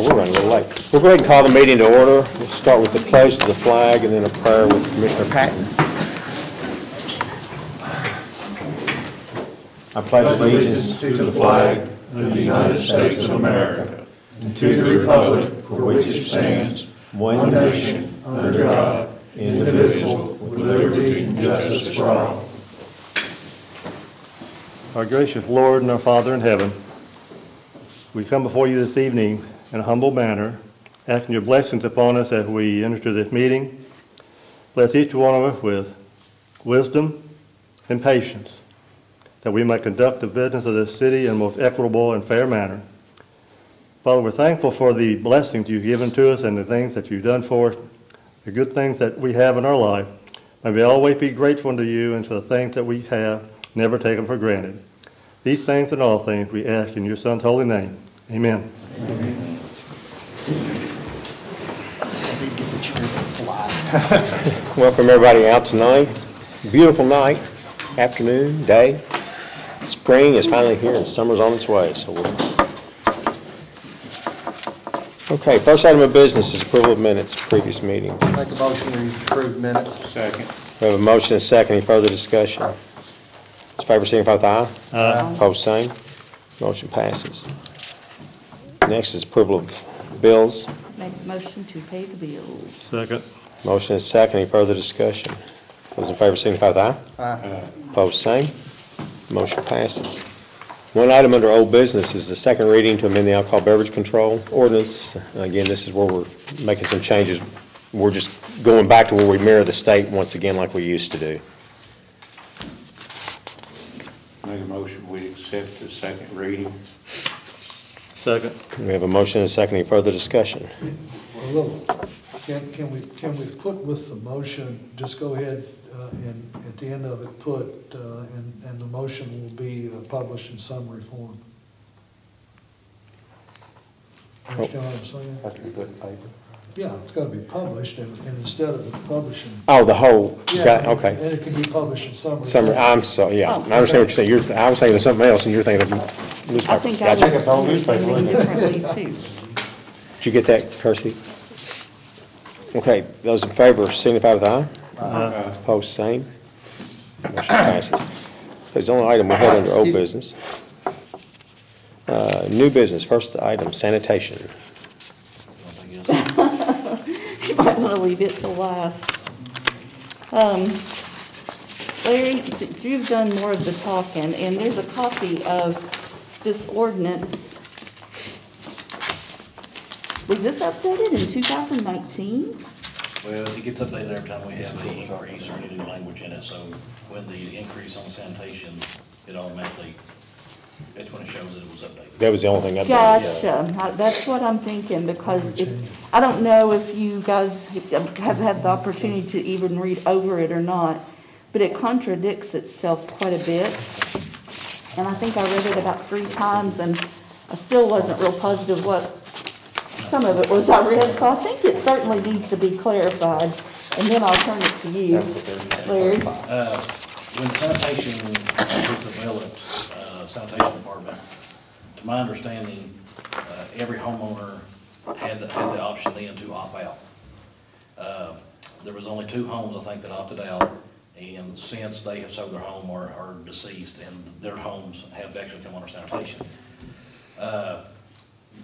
We're running a little late. We'll go ahead and call the meeting to order. We'll start with the pledge to the flag and then a prayer with Commissioner Patton. I pledge allegiance to the flag of the United States of America and to the republic for which it stands, one nation, under God, indivisible, with liberty and justice for all. Our gracious Lord and our Father in heaven, we come before you this evening in a humble manner, asking your blessings upon us as we enter this meeting. Bless each one of us with wisdom and patience, that we may conduct the business of this city in a most equitable and fair manner. Father, we're thankful for the blessings you've given to us and the things that you've done for us, the good things that we have in our life. May we always be grateful to you and to the things that we have, never taken for granted. These things and all things we ask in your Son's holy name. Amen. Welcome everybody out tonight. Beautiful night, afternoon, day. Spring is finally here and summer's on its way, so we're... Okay, first item of business is approval of minutes, of previous meetings. Make a motion to approve minutes. Second. We have a motion and a second. Any further discussion? Those in favor, signify with aye. Aye. Opposed, same. Motion passes. Next is approval of bills. Make a motion to pay the bills. Second. Motion and a second. Any further discussion? Those in favor, signify with aye. Aye. Opposed, same. Motion passes. One item under old business is the second reading to amend the alcohol beverage control ordinance. Again, this is where we're making some changes. We're just going back to where we mirror the state once again like we used to do. Make a motion, we accept the second reading. Second. We have a motion and a second. Any further discussion? Well, look, can, can we, can we put with the motion, just go ahead uh, and at the end of it, put, uh, and, and the motion will be uh, published in summary form? Understand what I'm saying? Have to be put in paper. Yeah, it's gotta be published, and, and instead of publishing. Oh, the whole, Yeah, got, okay. And it can be published in summary. Summary, form. I'm sorry, yeah, Oh, I understand what you're saying. You're, I was thinking of something else, and you're thinking of I newspaper. think I Gotcha. was understanding differently too. Did you get that, Kirsty? Okay, those in favor signify with aye. Aye. Opposed, same. Motion passes. There's only item we had under old business. Uh, New business, first item, sanitation. You might want to leave it till last. Um, Larry, since you've done more of the talking, and there's a copy of this ordinance. Was this updated in 2019? Well, it gets updated every time we have a increase or any new language in it, so when the increase on sanitation, it automatically, that's when it shows that it was updated. That was the only thing I did. Gotcha, I- that's what I'm thinking, because if, I don't know if you guys have had the opportunity to even read over it or not, but it contradicts itself quite a bit. And I think I read it about three times, and I still wasn't real positive what some of it was I read, so I think it certainly needs to be clarified, and then I'll turn it to you, Larry. Uh, When sanitation was developed, uh, sanitation department, to my understanding, uh, every homeowner had, had the option then to opt out. Uh, There was only two homes, I think, that opted out, and since they have sold their home or are deceased, and their homes have actually come under sanitation. Uh,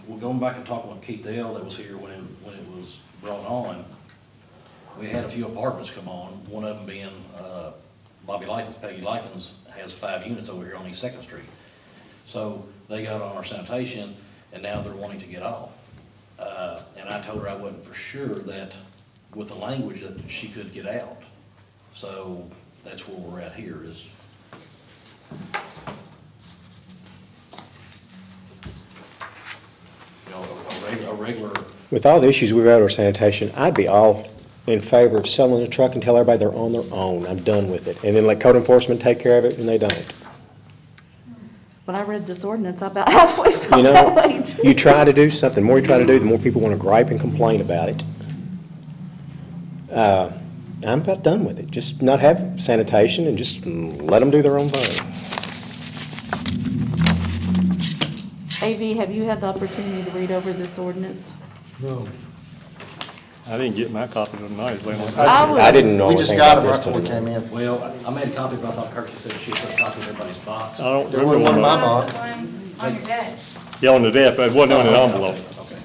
Well, going back and talking with Keith Dale that was here when it, when it was brought on, we had a few apartments come on, one of them being, uh, Bobby Likens, Peggy Likens has five units over here on East Second Street. So they got on our sanitation, and now they're wanting to get off. Uh, and I told her I wasn't for sure that with the language that she could get out. So that's where we're at here is, you know, a regular, a regular With all the issues we've had with sanitation, I'd be all in favor of selling the truck and tell everybody they're on their own. I'm done with it. And then let code enforcement take care of it, and they don't. When I read this ordinance, I about halfway You felt that way know, too. you try to do something, the more you try to do, the more people want to gripe and complain about it. Uh, I'm about done with it. Just not have sanitation and just let them do their own thing. AV, have you had the opportunity to read over this ordinance? No. I didn't get my copy tonight, laying on. I would- I didn't know We just anything got about them this right till before we came in. Well, I made a copy, but I thought Kirk said she put a copy in everybody's box. I don't There remember wasn't one in my one. box. On your desk. Yeah, on the desk, but it wasn't on the envelope. Okay.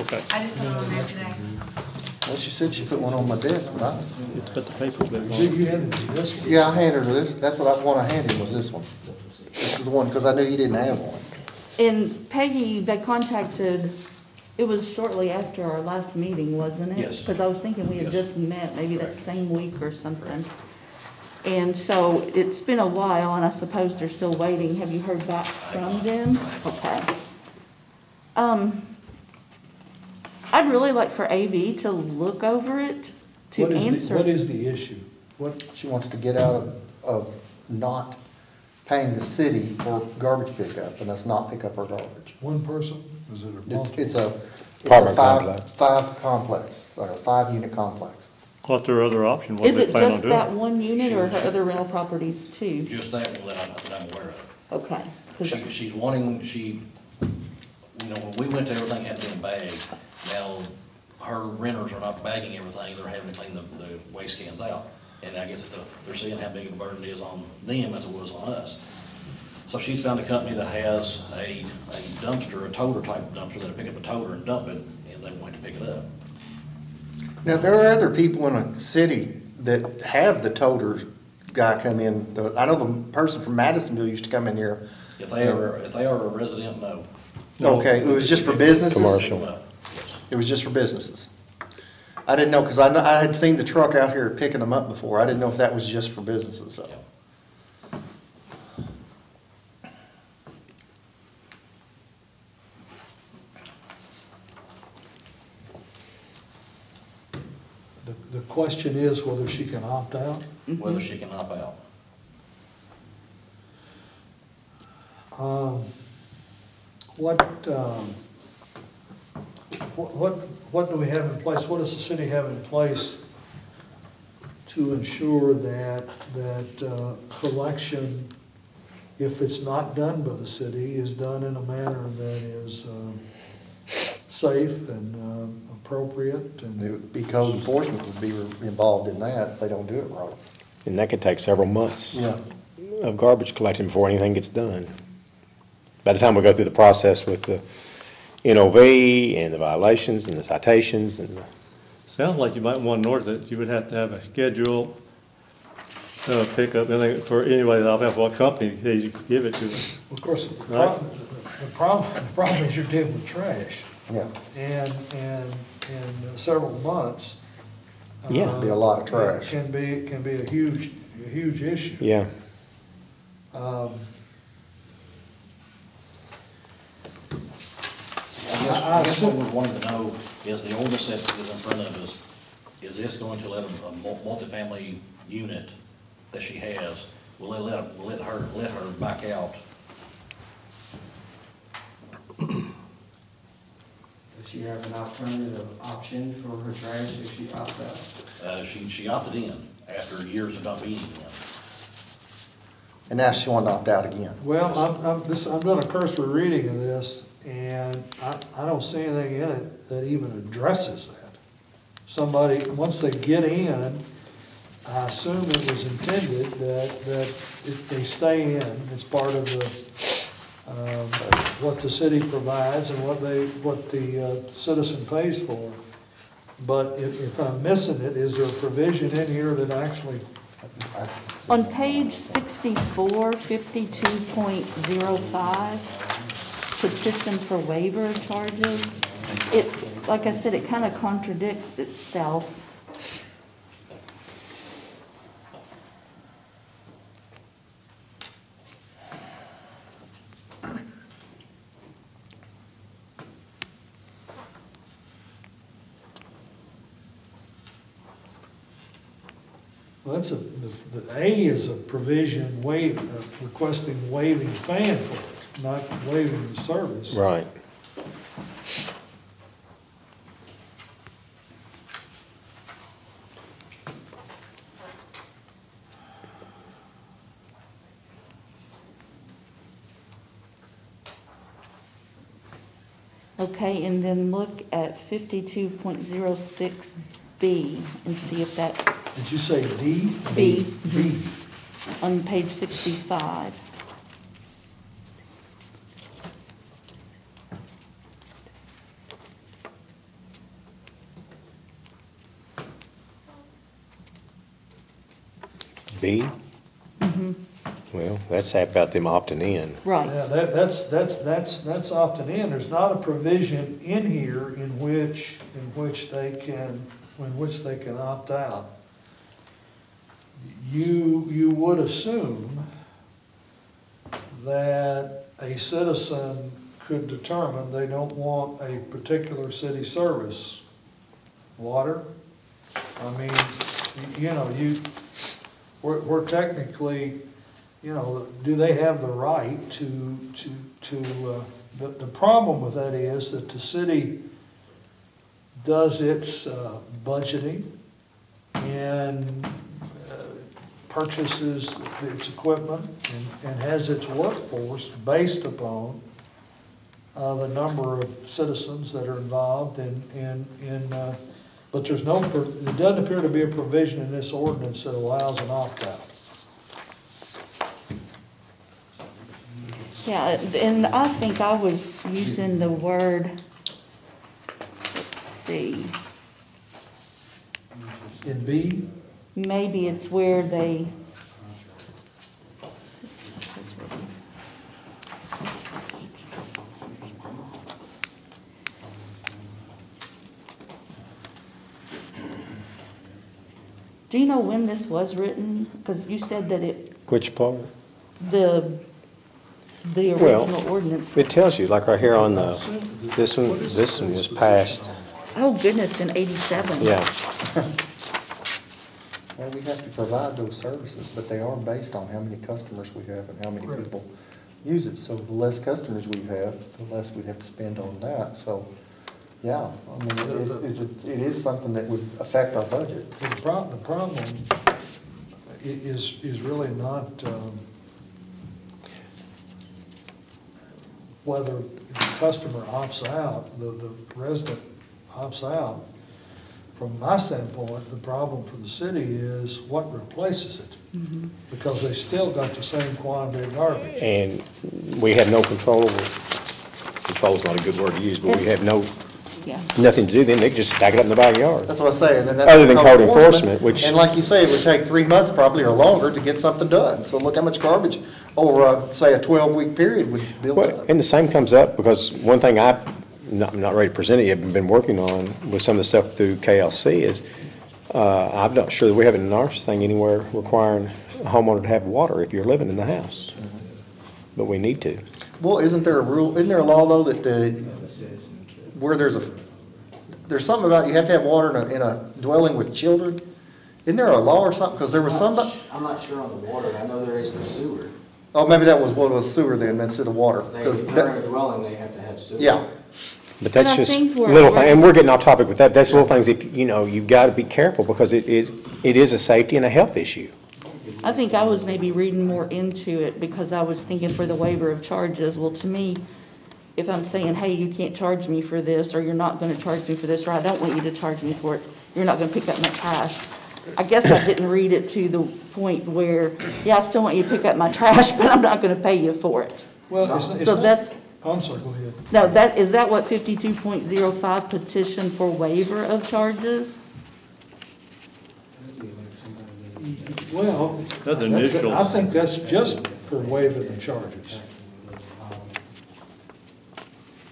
Okay. I just put it on there today. Well, she said she put one on my desk, but I, It's got the paper back on. you handed this one. yeah, I handed her this, that's what I, what I handed him was this one. This is the one, because I knew he didn't have one. And Peggy, they contacted, it was shortly after our last meeting, wasn't it? Yes. Because I was thinking we had Yes. just met, maybe that Correct. same week or something. And so it's been a while, and I suppose they're still waiting. Have you heard back from them? Okay. Um, I'd really like for AV to look over it, to What is the- answer. What is the issue? What, She wants to get out of, of not paying the city for garbage pickup, and us not pick up her garbage. one person? Is it a It's, multiple? it's a, it's a Apartment five, complex. five complex, or a five-unit complex. What's their other option? What Is do they it plan on just that doing? one unit or her other rental properties too? Just that one that I'm, that I'm aware of. Okay. 'Cause- She, she's wanting, she, you know, when we went to everything had to be bagged. Now, her renters are not bagging everything, they're having to clean the, the waste cans out. And I guess it's a- they're seeing how big of a burden it is on them as it was on us. So she's found a company that has a, a dumpster, a toter type dumpster that'll pick up a toter and dump it, and they want to pick it up. Now, there are other people in a city that have the toter guy come in. The- I know the person from Madisonville used to come in here. If they are, if they are a resident, no. Okay, it was just for businesses? Commercial. No. Yes. It was just for businesses. I didn't know, because I, kn- I had seen the truck out here picking them up before. I didn't know if that was just for businesses, so. Yeah. The, the question is whether she can opt out? Whether she can opt out. Um, What, um, what, what what do we have in place, what does the city have in place to ensure that, that uh, collection, if it's not done by the city, is done in a manner that is um, safe and um, appropriate And it and, would be code enforcement would be involved in that if they don't do it right. And that could take several months Yeah. of garbage collecting before anything gets done. By the time we go through the process with the NOV and the violations and the citations and the Sounds like you might want to note that you would have to have a schedule, uh, pickup, anything, for anybody that I'll have what company they give it to. of course, the Right. problem, the problem, the problem is you're dealing with trash. Yeah. And, and, in several months. Yeah. uh, Be a lot of trash. Can be, can be a huge, a huge issue. Yeah, Um, guess, I guess what we're wanting to know is the ordinance that is in front of us, is this going to let a a mul- multifamily unit that she has, will it let, will let her, let her back out? Does she have an alternative option for her trash if she opts out? Uh, she, she opted in after years of not being in. And now she wanted to opt out again. Well, I'm, I'm, this, I'm doing a cursory reading of this, and I, I don't see anything in it that even addresses that. Somebody, once they get in, I assume it was intended that, that if they stay in, it's part of the, um, what the city provides and what they, what the uh, citizen pays for. But if, if I'm missing it, is there a provision in here that actually, On page 64, 52.05, petition for waiver charges, it, like I said, it kind of contradicts itself. well, that's a, the, the A is a provision waive, uh, requesting waiving paying for it, not waiving the service. right. Okay, and then look at fifty-two point zero six B and see if that, Did you say D? B. B. on page sixty-five. B? Mm-hmm. Well, that's about them opting in. Right. Yeah, that, that's, that's, that's, that's opting in. There's not a provision in here in which, in which they can, in which they can opt out. You, you would assume that a citizen could determine they don't want a particular city service. Water, I mean, you know, you, we're, technically, you know, do they have the right to, to, to, uh, the, the problem with that is that the city does its, uh, budgeting and uh, purchases its equipment and, and has its workforce based upon, uh, the number of citizens that are involved in, in, in, uh, but there's no, pro- there doesn't appear to be a provision in this ordinance that allows an opt-out. Yeah, and I think I was using the word, let's see, In B, maybe it's where they. Do you know when this was written? Because you said that it, Which part? the, the Well- original ordinance, It tells you, like right here on the, this one, this one was passed, oh goodness, in eighty-seven. yeah. Well, we have to provide those services, but they are based on how many customers we have and how many Right. people use it. So the less customers we have, the less we have to spend on that, so, yeah, I mean, it- it is, it is something that would affect our budget. the prob, the problem i- is, is really not, um, whether the customer opts out, the, the resident opts out. From my standpoint, the problem for the city is what replaces it. Because they still got the same quantity of garbage. And we have no control over, control's not a good word to use, but we have no, Yeah. nothing to do then, they can just stack it up in the backyard. That's what I say, and then that's. Other than code enforcement, which- And like you say, it would take three months probably or longer to get something done. So look how much garbage over, a, say, a twelve-week period would build Well, up. and the same comes up, because one thing I've, not, I'm not ready to present it yet, but been working on with some of the stuff through KLC is, uh, I'm not sure that we have an NARS thing anywhere requiring a homeowner to have water if you're living in the house. But we need to. Well, isn't there a rule, isn't there a law though that the, where there's a, there's something about you have to have water in a, in a dwelling with children? Isn't there a law or something? Because there was somebody, I'm not sure on the water, I know there is for sewer. oh, maybe that was what was sewer then instead of water. They, 'cause during that- a dwelling, they have to have sewer. Yeah, But that's But I just think we're- little thing, and we're getting off topic with that, that's little things, if, you know, you've got to be careful, because it, it, it is a safety and a health issue. I think I was maybe reading more into it because I was thinking for the waiver of charges. Well, to me, if I'm saying, hey, you can't charge me for this, or you're not gonna charge me for this, or I don't want you to charge me for it, you're not gonna pick up my trash. I guess I didn't read it to the point where, yeah, I still want you to pick up my trash, but I'm not gonna pay you for it. Well, it's, it's So not, that's, oh, I'm sorry, go ahead. no, that, is that what fifty-two point zero five petition for waiver of charges? Well. That's that- initial. I think that's just for waiving the charges.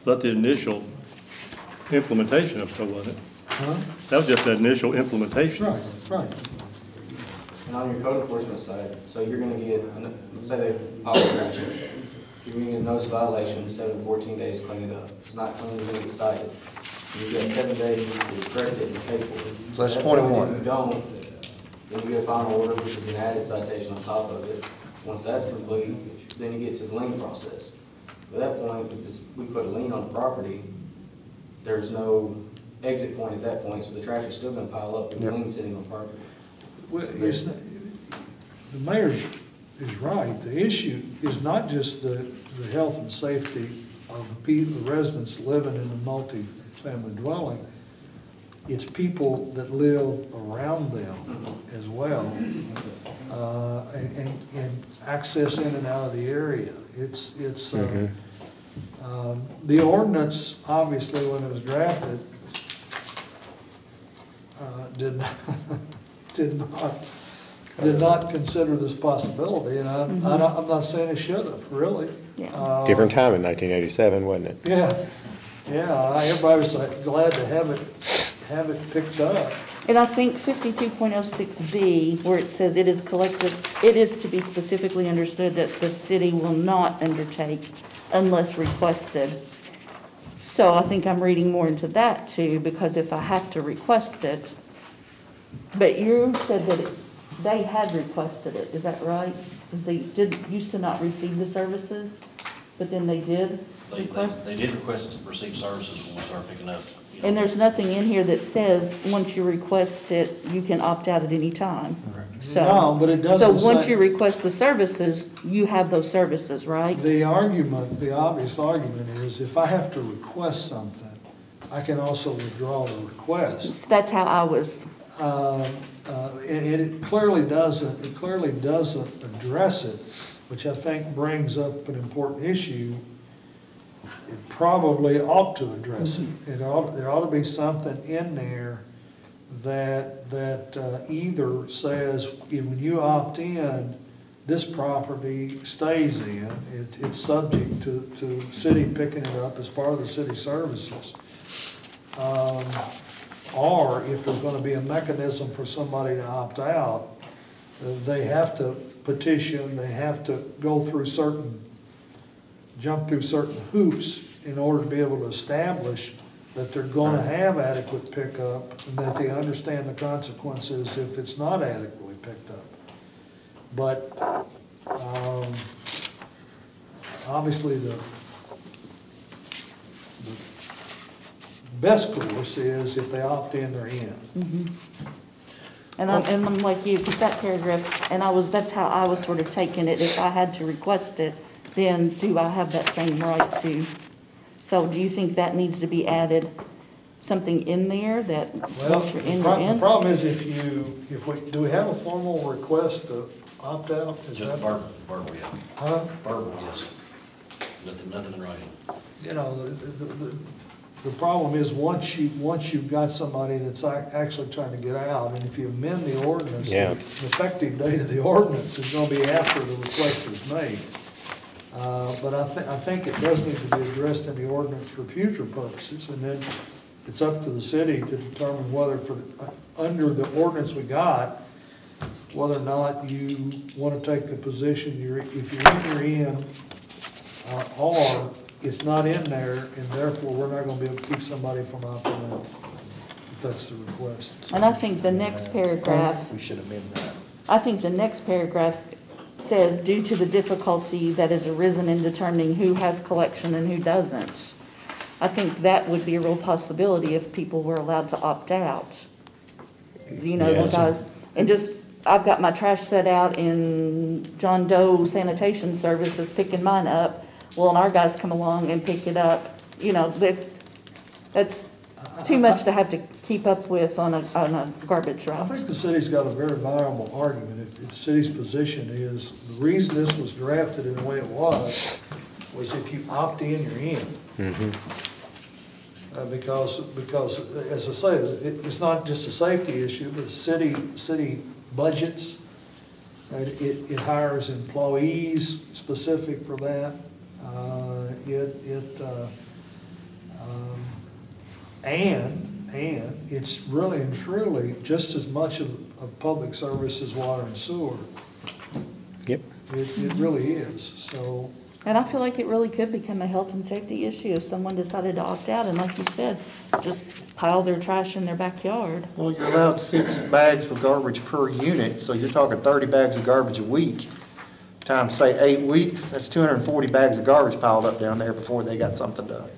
But the initial implementation of so wasn't it? Huh? That was just the initial implementation. Right, right. And on your code enforcement side, so you're gonna get, let's say they pile trash, you're gonna get a notice violation, seven to fourteen days clean it up. It's not clean, you're gonna get cited. You get seven days to correct it and pay for it. So that's At that point, 21. If you don't, then you get a final order, which is an added citation on top of it. Once that's complete, then you get to the lien process. At that point, if it's, we put a lien on the property, there's no exit point at that point, so the trash is still gonna pile up with the Yep. lien sitting on property. Well, it's, not- the mayor's is right. The issue is not just the, the health and safety of the pe- the residents living in the multi-family dwelling, it's people that live around them as well, uh, and, and- and access in and out of the area. It's, it's, uh, um, the ordinance, obviously, when it was drafted, uh, did, not- did not, did not consider this possibility, and I'm, I'm not- I'm not saying it should have, really. Yeah. Uh, Different time in 1987, wasn't it? Yeah, yeah, everybody was like, glad to have it, have it picked up. And I think fifty-two point oh six B, where it says it is collective, it is to be specifically understood that the city will not undertake unless requested. So I think I'm reading more into that too, because if I have to request it, but you said that it- they had requested it, is that right? Because they did, used to not receive the services, but then they did They, they, request? they did request to receive services when we started picking up. You know. And there's nothing in here that says, once you request it, you can opt out at any time. So, No, but it so doesn't once say- you request the services, you have those services, right? The argument, the obvious argument is if I have to request something, I can also withdraw the request. That's how I was, Uh, uh, And and it clearly doesn't, it clearly doesn't address it, which I think brings up an important issue. It probably ought to address it. It ought, there ought to be something in there that, that uh, either says, when you opt in, this property stays in, it, it's subject to, to city picking it up as part of the city services. Um, Or if there's gonna be a mechanism for somebody to opt out, they have to petition, they have to go through certain, jump through certain hoops in order to be able to establish that they're gonna have adequate pickup and that they understand the consequences if it's not adequately picked up. But, um, obviously, the, the best course is if they opt in, they're in. and I'm, and I'm like you, because that paragraph, and I was, that's how I was sort of taking it. If I had to request it, then do I have that same right to? So do you think that needs to be added, something in there that Well, once you're the in, pro- you're the in? problem is if you, if we, do we have a formal request to opt out? Is Just that, verbal, verbal, yeah. huh? Verbal, yes. Nothing, nothing in writing. You know, the, the, the, the problem is, once you, once you've got somebody that's ac- actually trying to get out, and if you amend the ordinance, the Yeah. effective date of the ordinance is gonna be after the request is made. Uh, but I thi, I think it does need to be addressed in the ordinance for future purposes, and then it's up to the city to determine whether for, uh, under the ordinance we got, whether or not you wanna take the position, you're, if you're in, you're in, uh, or it's not in there, and therefore, we're not gonna be able to keep somebody from opting out, if that's the request. And I think the next paragraph We should amend that. I think the next paragraph says, due to the difficulty that has arisen in determining who has collection and who doesn't. I think that would be a real possibility if people were allowed to opt out. You know, Yeah. because, and just, I've got my trash set out in John Doe Sanitation Services picking mine up. Well, and our guys come along and pick it up, you know, that, that's too much to have to keep up with on a, on a garbage I route. think the city's got a very viable argument, if, if the city's position is, the reason this was drafted in the way it was, was if you opt in, you're in. Uh, because, because, as I say, it, it's not just a safety issue, but city, city budgets. And it, it hires employees specific for that. Uh, it, it, uh, um, and, and it's really and truly just as much of, of public service as water and sewer. Yep. It, it really is, so, And I feel like it really could become a health and safety issue if someone decided to opt out and like you said, just pile their trash in their backyard. Well, you're allowed six bags of garbage per unit, so you're talking thirty bags of garbage a week. Times, say, eight weeks, that's two hundred and forty bags of garbage piled up down there before they got something done.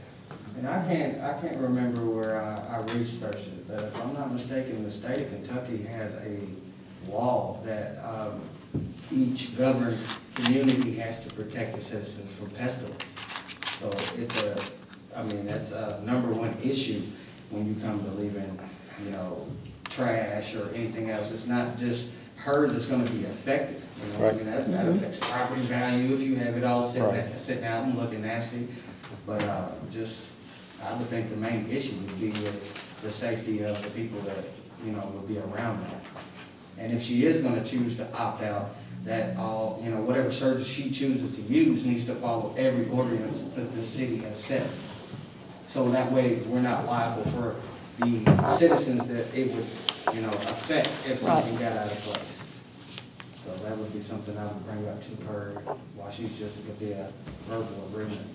And I can't, I can't remember where I, I researched it, but if I'm not mistaken, the state of Kentucky has a law that, um, each governed community has to protect the citizens from pestilence. So it's a, I mean, that's a number one issue when you come to leaving, you know, trash or anything else. It's not just her that's gonna be affected, you know, I mean, that, that affects property value if you have it all sitting, Right. sitting out and looking nasty. But, uh, just, I would think the main issue would be with the safety of the people that, you know, would be around that. And if she is gonna choose to opt out, that all, you know, whatever service she chooses to use needs to follow every ordinance that the city has set. So that way, we're not liable for the citizens that it would, you know, affect if something got out of place. So that would be something I would bring up to her while she's just with the verbal agreement.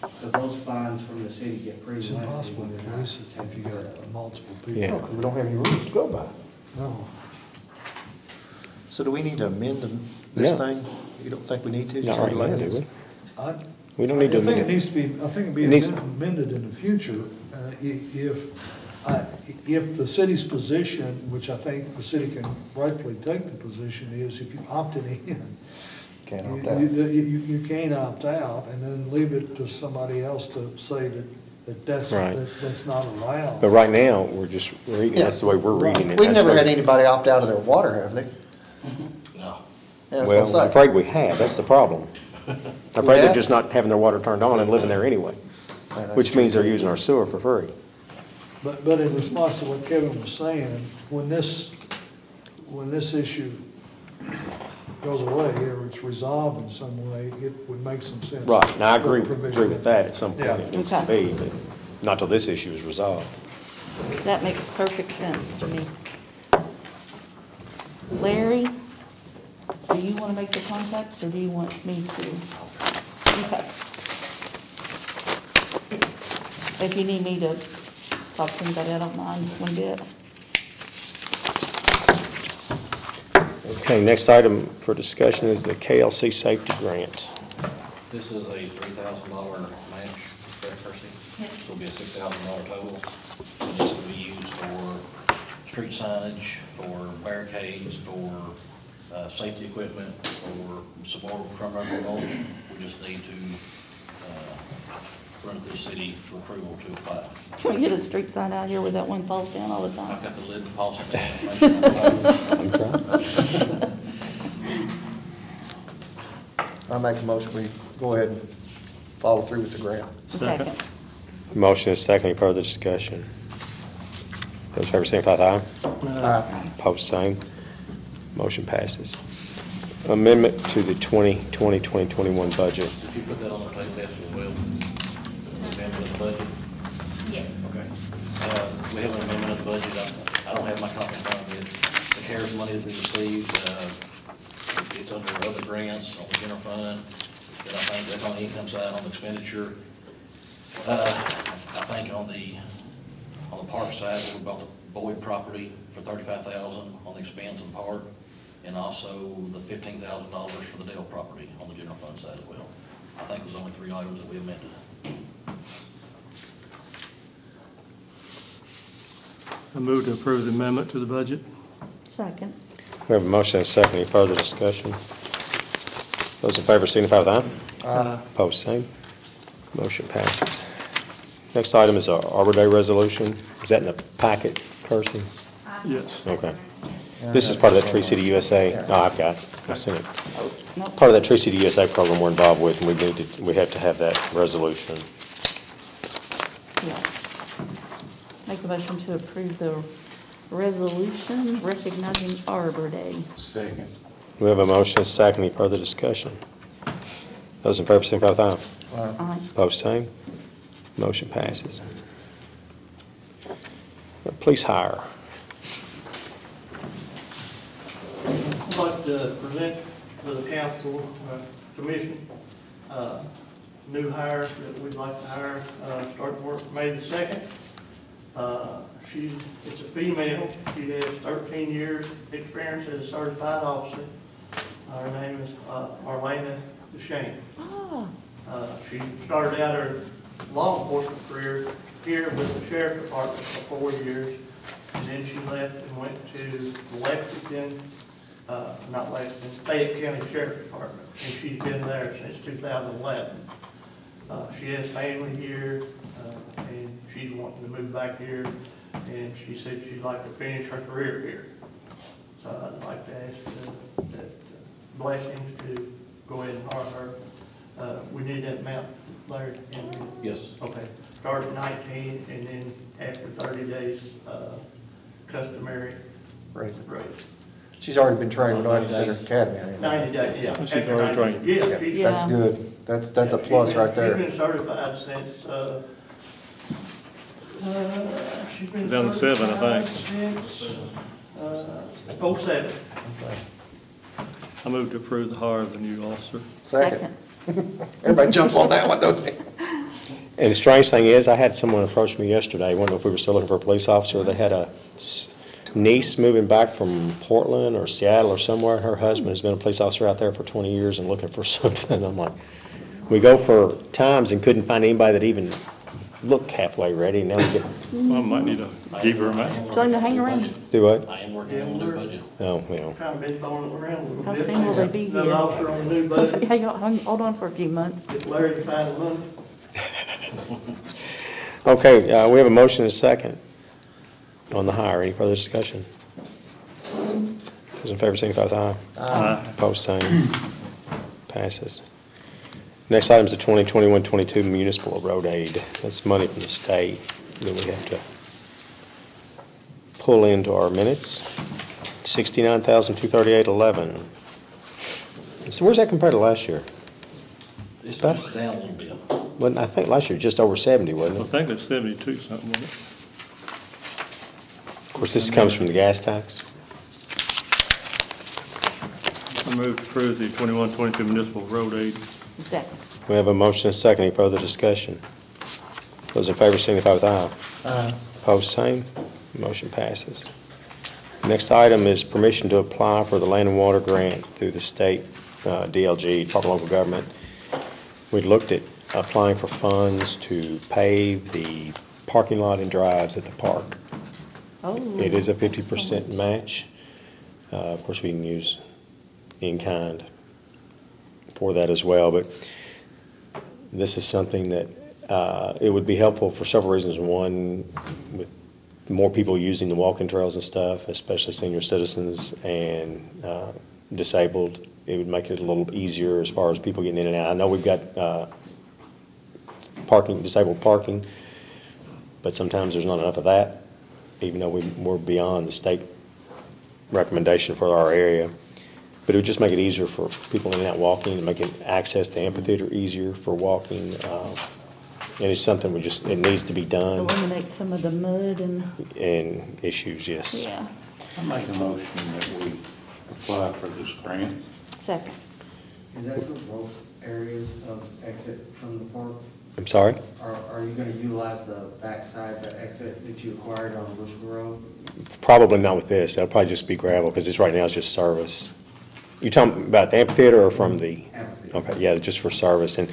Because those fines from the city get pretty It's lengthy impossible when to they're not police it if taken you care got of. multiple Yeah. people. No, 'cause we don't have any rules to go by. No. So do we need to amend the- this Yeah. thing? You don't think we need to? Not Just right now, do it is? we? I, We don't need to I think amend it it. needs to be, I think it'd be It needs- amended in the future, uh, i- if, I- if the city's position, which I think the city can rightfully take the position, is if you opted in. Can't you- opt out. You, you, you can't opt out, and then leave it to somebody else to say that, that that's, Right. that that's not allowed. But right now, we're just reading, that's the way we're reading it. We've That's the never way- had anybody opt out of their water, have they? No. Yeah, I'm Well, I'm say. afraid we have, that's the problem. I'm afraid they're just not having their water turned on and living there anyway, Yeah, that's which true. means they're using our sewer for free. But, but in response to what Kevin was saying, when this, when this issue goes away, or it's resolved in some way, it would make some sense. Right, now I agree, Put a provision agree with in. that, at some point it needs to be, but not till this issue is resolved. That makes perfect sense to me. Larry, do you want to make the contacts, or do you want me to? Okay. If you need me to talk to anybody, I don't mind one bit. Okay, next item for discussion is the KLC safety grant. This is a three thousand dollar match, correct, Percy? Yes. This will be a six thousand dollar total. And this will be used for street signage, for barricades, for, uh, safety equipment, for support of criminal mulch. We just need to, run through city for approval to apply. Can we get a street sign out here where that one falls down all the time? I've got the lid policy information. on the phone. I make a motion, we go ahead and follow through with the grant. Second. Motion is second, any further discussion? Those in favor, signify with aye. Aye. Post same. Motion passes. Amendment to the 2020-2021 budget. Did you put that on the table test as well? Amendment of the budget? Yes. Okay. Uh, We have an amendment of the budget. I I don't have my copy in front of me. The CARES money has been received. uh, It's under other grants on the general fund. That I think that's on the income side, on the expenditure. Uh, I think on the, on the park side, we bought the Boyd property for thirty-five thousand on the expense and park. And also the fifteen thousand dollars for the Dale property on the general fund side as well. I think it was only three items that we amended. I move to approve the amendment to the budget. Second. We have a motion and a second, any further discussion? Those in favor, signify with aye. Aye. Post same. Motion passes. Next item is our Arbor Day resolution. Is that in the packet, Kirsty? Yes. Okay. This is part of that Tree City USA, oh, I've got it, I seen it. Part of that Tree City USA program we're involved with, and we need to, we have to have that resolution. Yeah. Make a motion to approve the resolution recognizing Arbor Day. Second. We have a motion, and a second, any further discussion? Those in favor, signify with aye. Aye. Post same. Motion passes. Police hire. I'd like to present to the council, uh, commission, uh, new hire that we'd like to hire, uh, start work May the second. Uh, She, it's a female, she has thirteen years experience as a certified officer. Uh, Her name is uh, Marlena DeShane. Ah, Uh, She started out her law enforcement career here with the sheriff department for four years. And then she left and went to Lexington, uh, not Lexington, Fayette County Sheriff Department. And she's been there since 2011. Uh, She has family here, uh, and she's wanting to move back here, and she said she'd like to finish her career here. So I'd like to ask uh, that uh, blessings to go ahead and hire her. Uh, We need that amount, Larry? and- Yes. Okay, start at nineteen, and then after thirty days, uh, customary Raise it. raise. She's already been trained, we don't have to send her to academy or anything. Ninety days, yeah. She's after already 90 trained. Yeah. she's- Yeah. That's good. That's, that's a yeah, she's plus been- right there. She's been certified since, uh, uh, she's been. 2007, I think. certified Since, uh, oh seven. I move to approve the hire of the new officer. Second. Everybody jumps on that one, don't they? And the strange thing is, I had someone approach me yesterday, wondering if we were still looking for a police officer. They had a s- niece moving back from Portland or Seattle or somewhere, and her husband has been a police officer out there for 20 years and looking for something. I'm like, we go for times and couldn't find anybody that even looked halfway ready, now we get, Well, I might need to give her a I am. Tell him to hang working on the around. budget. do what? I am working on the new budget. Oh, well, Kind of been throwing it around a little How soon will they be The here? officer on the new budget, Hang on, hang- hold on for a few months. get Larry to find the money. Okay, uh, we have a motion and a second on the hire. Any further discussion? Those in favor, signify with aye. Aye. Opposed, same. Passes. Next item is the 2021-22 municipal road aid. That's money from the state that we have to pull into our minutes. $69,238.11. So where's that compared to last year? It's about- just down a little bit. Wasn't, I think last year just over 70, wasn't it? I think it's seventy-two something, wasn't it? Of course, this comes from the gas tax. I move to approve the twenty-one, twenty-two municipal road aid. Second. We have a motion and a second. Any further discussion? Those in favor signify with aye. Aye. Opposed, same. Motion passes. Next item is permission to apply for the land and water grant through the state uh, DLG, Department of Local Government. We looked at applying for funds to pave the parking lot and drives at the park. Oh. It is a fifty percent match. Uh, Of course, we can use in-kind for that as well, but this is something that, uh, it would be helpful for several reasons. One, with more people using the walking trails and stuff, especially senior citizens and uh, disabled, it would make it a little easier as far as people getting in and out. I know we've got uh, parking, disabled parking, but sometimes there's not enough of that, even though we, we're beyond the state recommendation for our area. But it would just make it easier for people in and out walking, and making access to amphitheater easier for walking. uh, And it's something we just, it needs to be done, Eliminate some of the mud and, and issues, yes. yeah. I make a motion that we apply for this grant. Second. Is that for both areas of exit from the park? I'm sorry? Are, are you gonna utilize the backside, the exit that you acquired on Bush Road? Probably not with this, that'll probably just be gravel, because it's, right now it's just service. You talking about the amphitheater or from the? Amphitheater. Okay, yeah, just for service, and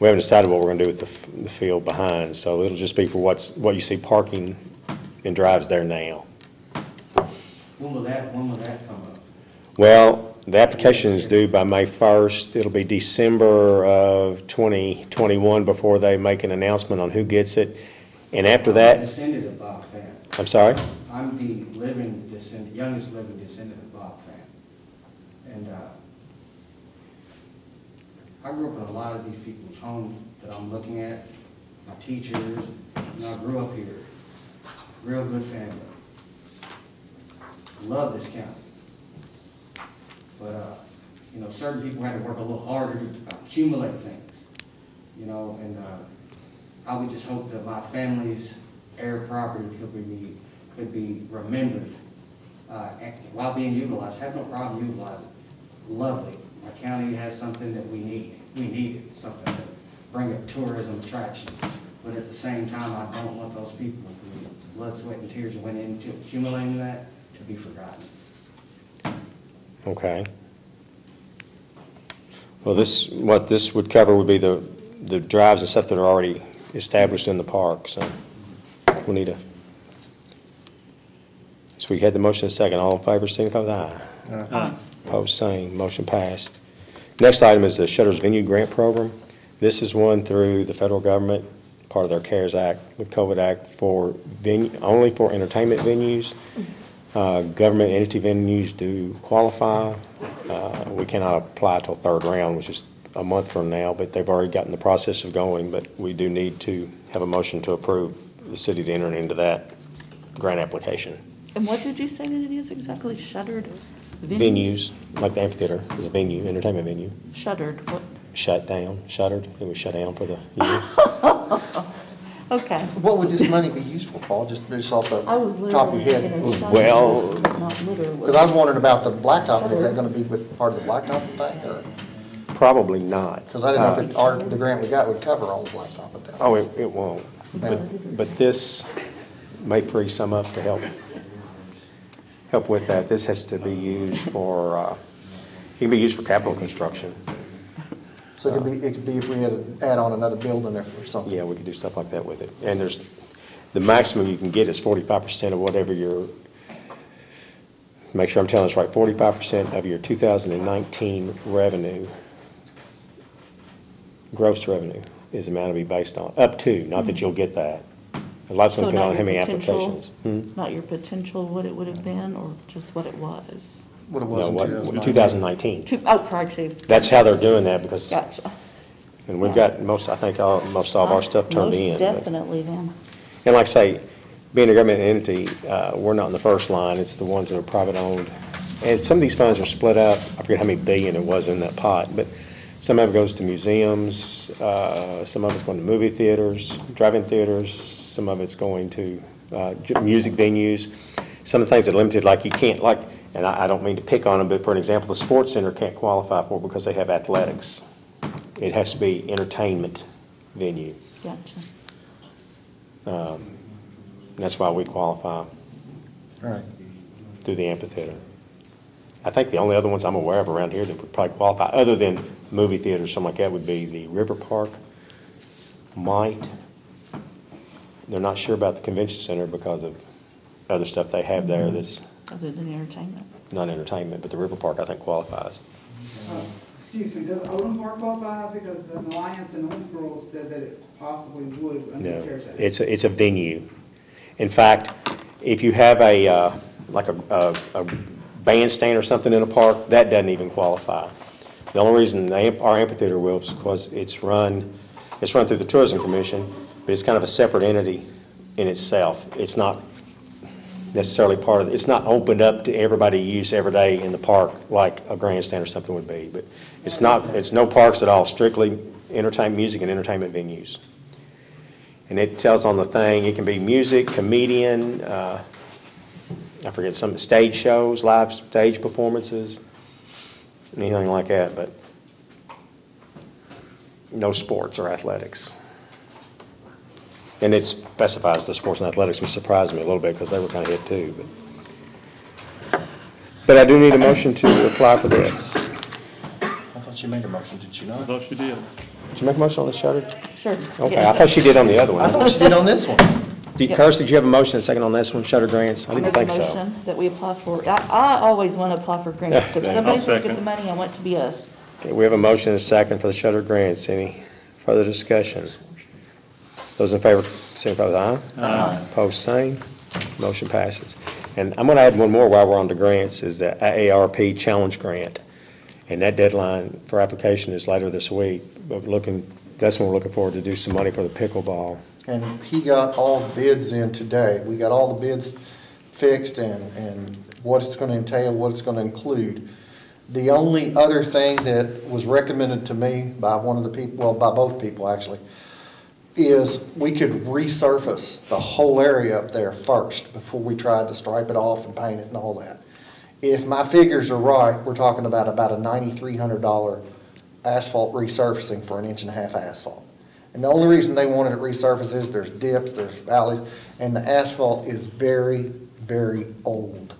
we haven't decided what we're gonna do with the, f- the field behind, so it'll just be for what's, what you see parking and drives there now. When will that, when will that come up? Well, the application is due by May 1st. It'll be December of 2021 before they make an announcement on who gets it. And after I'm that, Descendant of Bob Fan. I'm sorry? I'm the living descendant, youngest living descendant of. And, uh, I grew up in a lot of these people's homes that I'm looking at, my teachers, I grew up here. Real good family. Love this county. But, uh, you know, certain people had to work a little harder to accumulate things, you know, and, uh, I would just hope that my family's heir property could be, could be remembered, uh, while being utilized, have no problem utilizing. It. Lovely, Our county has something that we need, we need it, something to bring a tourism attraction. But at the same time, I don't want those people who blood, sweat, and tears went into accumulating that to be forgotten. Okay. Well, this, what this would cover would be the, the drives and stuff that are already established in the park, so we need a, so we had the motion and second. All in favor, signify with aye. Aye. Opposed, same. Motion passed. Next item is the Shutters Venue Grant Program. This is one through the federal government, part of their CARES Act, the COVID Act, for venue, only for entertainment venues. Uh, Government entity venues do qualify. Uh, We cannot apply till third round, which is a month from now, but they've already gotten the process of going. But we do need to have a motion to approve the city to enter into that grant application. And what did you say that it is exactly? Shuttered? Venues, like the amphitheater is a venue, entertainment venue, Shuttered, what? shut down, shuttered, it was shut down for the year. Okay. What would this money be used for, Paul, just, just off the I was top of literally your thinking head? of Well- but not litter. Because I was wondering about the blacktop, is that gonna be with part of the blacktop thing, or? Probably not. Because I didn't know if Uh, it, our, the grant we got would cover all the blacktop at that. Oh, it, it won't. But, but this may free some up to help, help with that. This has to be used for, uh, it can be used for capital construction. So it could be, it could be if we had to add on another building there or something. Yeah, we could do stuff like that with it. And there's, the maximum you can get is forty-five percent of whatever your, make sure I'm telling this right, forty-five percent of your two thousand and nineteen revenue, gross revenue is the amount to be based on, up to, not that you'll get that. A lot's gonna So depend not on how your many potential, applications. Hmm? not your potential, what it would have been, or just what it was? What it was No, in what, 2019. two thousand nineteen. Two, oh, prior to. That's how they're doing that because, Gotcha. and we've got most, I think, all, most all of our stuff turned in. Most but- definitely then. And like I say, being a government entity, uh, we're not in the first line, it's the ones that are private owned. And some of these funds are split up, I forget how many billion it was in that pot, but some of it goes to museums, uh, some of it's going to movie theaters, drive-in theaters, some of it's going to uh, music venues. Some of the things that are limited, like you can't, like, and I I don't mean to pick on them, but for an example, the sports center can't qualify for because they have athletics. It has to be entertainment venue. Gotcha. And that's why we qualify All right. through the amphitheater. I think the only other ones I'm aware of around here that would probably qualify, other than movie theaters, something like that, would be the River Park, might. They're not sure about the convention center because of other stuff they have there that's Other than entertainment. not entertainment, but the River Park, I think, qualifies. Uh, Excuse me, does Odom Park qualify? Because the Alliance and Owensboro said that it possibly would under the No, CARES Act. it's, a- it's a venue. In fact, if you have a, uh, like a, a a bandstand or something in a park, that doesn't even qualify. The only reason the amp- our amphitheater will is because it's run, it's run through the Tourism Commission, but it's kind of a separate entity in itself. It's not necessarily part of, it's not opened up to everybody use every day in the park like a grandstand or something would be. But it's not, it's no parks at all, strictly entertainment, music and entertainment venues. And it tells on the thing, it can be music, comedian, uh, I forget, some stage shows, live stage performances, anything like that, but no sports or athletics. And it specifies the sports and athletics, which surprised me a little bit because they were kind of hit too, but. But I do need a motion to apply for this. Did I thought you made a motion, did you not? I thought you did. Did you make a motion on this, Shuttered? Sure. Okay, Yeah. I thought she did on the other one. I one. thought you did on this one. Did, Kirsty, did you have a motion and second on this one, Shutter Grants? I I'll didn't make a think so. motion that we apply for, I, I always want to apply for grants. If Yeah, somebody's going to get the money, I want it to be us. Okay, we have a motion and a second for the Shutter Grants. Any further discussion? Those in favor, signify with aye. Aye. Opposed, same. Motion passes. And I'm going to add one more while we're on the grants, is the AARP Challenge Grant. And that deadline for application is later this week. But looking, that's when we're looking forward to do some money for the pickleball. And he got all the bids in today. We got all the bids fixed and, and what it's gonna entail, what it's gonna include. The only other thing that was recommended to me by one of the people, well, by both people actually, is we could resurface the whole area up there first before we tried to stripe it off and paint it and all that. If my figures are right, we're talking about about a ninety-three hundred dollar asphalt resurfacing for an inch and a half asphalt. And the only reason they wanted it resurfaced is there's dips, there's valleys, and the asphalt is very, very old.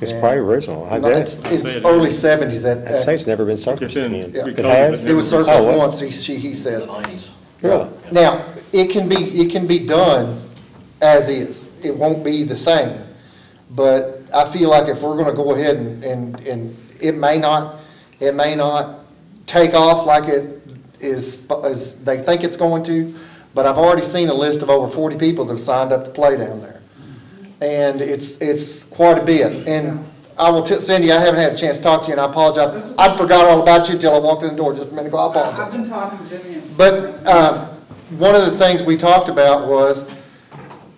It's Yeah. probably original. I No, bet. It's, it's early seventies at, I'd say at- it's never been surfaced It's been again. Yeah. It has? it was Oh, surfaced what? once, he, she, he said. nineties. Really? Now, it can be, it can be done as is. It won't be the same. But I feel like if we're gonna go ahead and, and, and it may not, it may not take off like it, is, is, they think it's going to, but I've already seen a list of over forty people that have signed up to play down there. And it's, it's quite a bit, and I will tell Cindy, I haven't had a chance to talk to you, and I apologize. I forgot all about you till I walked in the door just a minute ago, I apologize. I've been talking to Jimmy. and- But um, one of the things we talked about was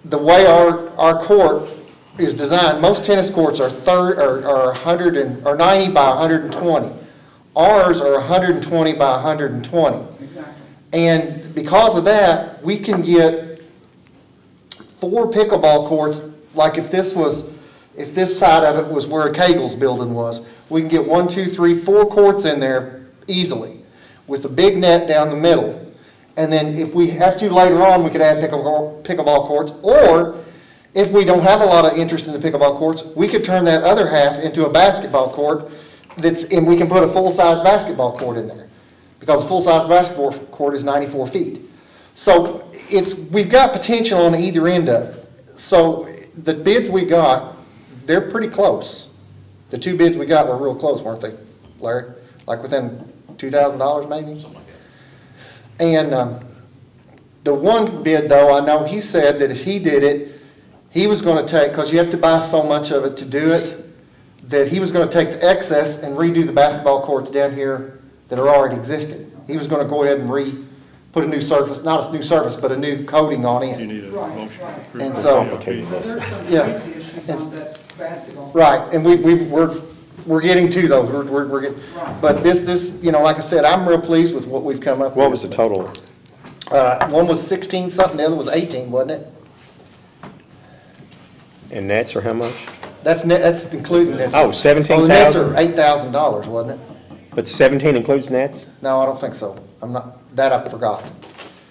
the way our, our court is designed, most tennis courts are third, are, are 100 and, are 90 by 120. Ours are 120 by 120. Exactly. And because of that, we can get four pickleball courts, like if this was, if this side of it was where Kegel's building was, we can get one, two, three, four courts in there easily, with a big net down the middle. And then if we have to later on, we could add pickleball, courts, or if we don't have a lot of interest in the pickleball courts, we could turn that other half into a basketball court that's, and we can put a full-size basketball court in there. Because a full-size basketball court is ninety-four feet. So it's, we've got potential on either end of it. So the bids we got, they're pretty close. The two bids we got were real close, weren't they, Larry? Like within two thousand dollars maybe? Something like that. And um, the one bid, though, I know he said that if he did it, he was going to take, because you have to buy so much of it to do it, that he was going to take the excess and redo the basketball courts down here that are already existing. He was going to go ahead and re, put a new surface, not a new surface, but a new coating on You it. need a Right, motion. to right. approve And so- LP. Complicated. But there's some Yeah. safety issues on that basketball. Right, and we, we, we're, we're getting to those, we're, we're, we're getting, Right. but this, this, you know, like I said, I'm real pleased with what we've come up with. What was the total? Uh, one was sixteen something, the other was eighteen, wasn't it? And nets are how much? That's net, that's including nets. Oh, Oh, the nets are 17,000? eight thousand dollars, wasn't it? But seventeen includes nets? No, I don't think so. I'm not, that I forgot.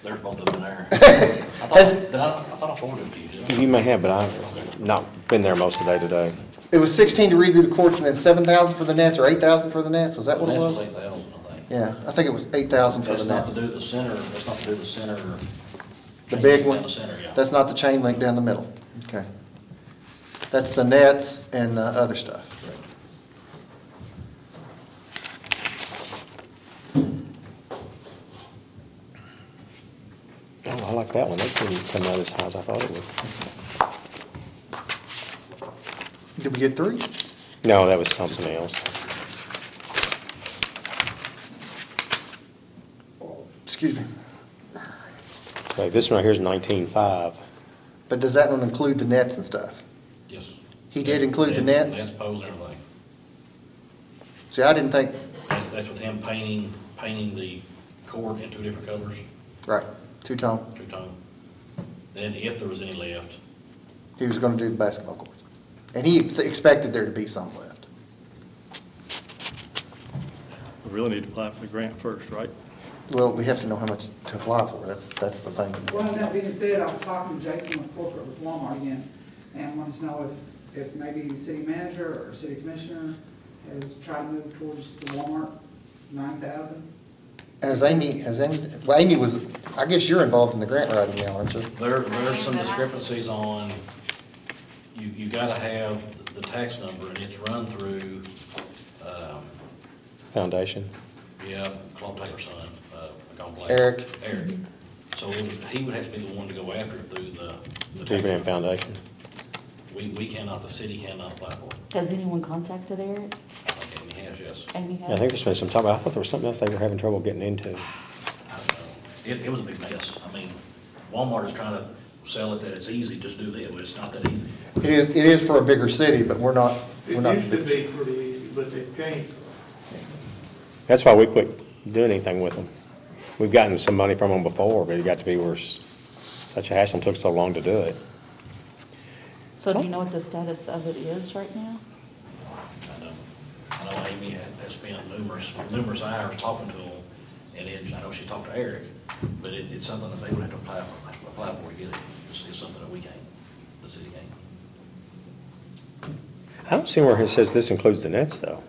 There's both of them there. I thought, Has- did I, I thought I forwarded it to you, didn't I? You may have, but I've not been there most of the day today. It was sixteen to redo the courts and then seven thousand for the nets or eight thousand for the nets, was that what it was? eight thousand, I think. Yeah, I think it was eight thousand for the That's not to nets. do the center, that's not to do the center. The chain big link one? The center, yeah. That's not the chain link down the middle. Okay. That's the nets and the other stuff. Oh, I like that one. That didn't come out as high as I thought it would. Did we get three? No, that was something else. Excuse me. Wait, this one right here is nineteen-five. But does that one include the nets and stuff? Yes. He did include the Nets, nets? Nets, poles, everything. See, I didn't think, That's, that's with him painting, painting the cord in two different colors, right, two-tone. two-tone. Then if there was any left, He was gonna do the basketball courts. And he ex- expected there to be some left. We really need to apply for the grant first, right? Well, we have to know how much to apply for, that's, that's the thing. Well, that being said, I was talking to Jason with corporate with Walmart again, and wanted to know if, if maybe the city manager or city commissioner has tried to move towards the Walmart nine thousand. Has Amy, has Amy, well, Amy was, I guess you're involved in the grant writing now, aren't you? there, there's some discrepancies on, you, you gotta have the tax number and it's run through, um, Foundation. yeah, Claude Taylor's son, uh, I call him Blake. Eric. Eric. So he would have to be the one to go after it through the. the tax Two Grand number. Foundation. We, we cannot, the city cannot apply for it. Has anyone contacted Eric? I think Amy has, yes. Amy Yeah, I think there's been some talk, about- I thought there was something else they were having trouble getting into. I don't know. It, it was a big mess. I mean, Walmart is trying to sell it that it's easy, just do that, but it's not that easy. It is, it is for a bigger city, but we're not, we're It not. used to be pretty easy, but they've changed. That's why we quit doing anything with them. We've gotten some money from them before, but it got to be worse. Such a hassle, and took so long to do it. So do you know what the status of it is right now? I know, I know Amy had, has spent numerous, numerous hours talking to them, and it, I know she talked to Eric, but it, it's something that they would have to apply for, apply for to get it. It's, it's something that we can't, the city can't. I don't see where it says this includes the nets, though.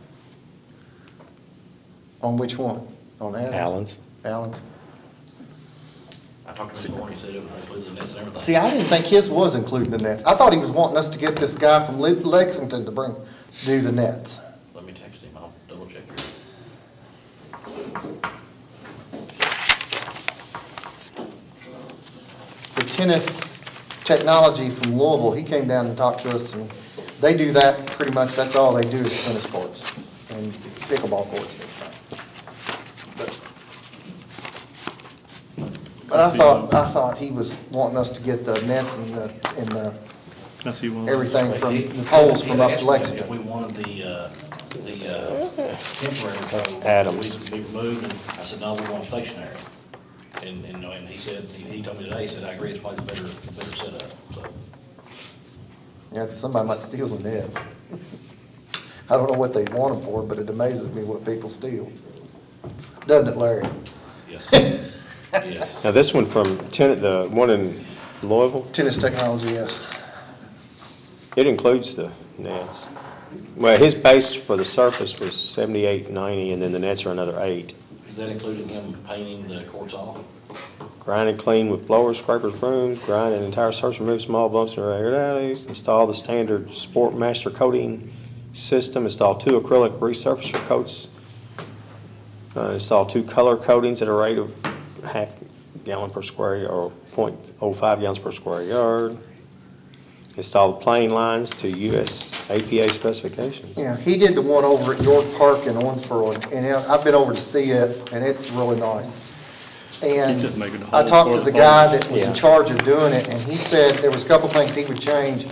On which one? On Allen's? Allen's. Allen's. I talked to him this morning, he said it would include the nets and everything. See, I didn't think his was including the nets. I thought he was wanting us to get this guy from Le- Lexington to bring, do the nets. Let me text him, I'll double check here. Tennis technology from Louisville, he came down and talked to us, and they do that, pretty much, that's all they do is tennis courts and pickleball courts. But- But I thought, I thought he was wanting us to get the nets and the, and the, I see one. everything from, the poles from up asked to me If Lexington. we wanted the, uh, the uh, temporary That's Adams. we to be removed, and I said, no, we want stationary. And, and, and he said, he he told me today, he said, I agree, it's probably the better, the better setup, so. Yeah, 'cause somebody might steal the nets. I don't know what they want them for, but it amazes me what people steal. Doesn't it, Larry? Yes, yes. Now, this one from tenant, the one in Louisville, Tennis technology, yes. it includes the nets. Well, his base for the surface was seventy-eight ninety, and then the nets are another eight. Is that including him painting the courts off? Grind and clean with blowers, scrapers, brooms, grind an entire surface, remove small bumps and irregularities, install the standard Sport Master coating system, install two acrylic resurfacer coats, uh, install two color coatings at a rate of half gallon per square, or 0.05 gallons per square yard, install the plane lines to US APA specifications. Yeah, he did the one over at York Park in Owensboro, and yeah, I've been over to see it, and it's really nice. And He's just making the I whole talked to court the guy that was in charge of doing it, and he said there was a couple things he would change.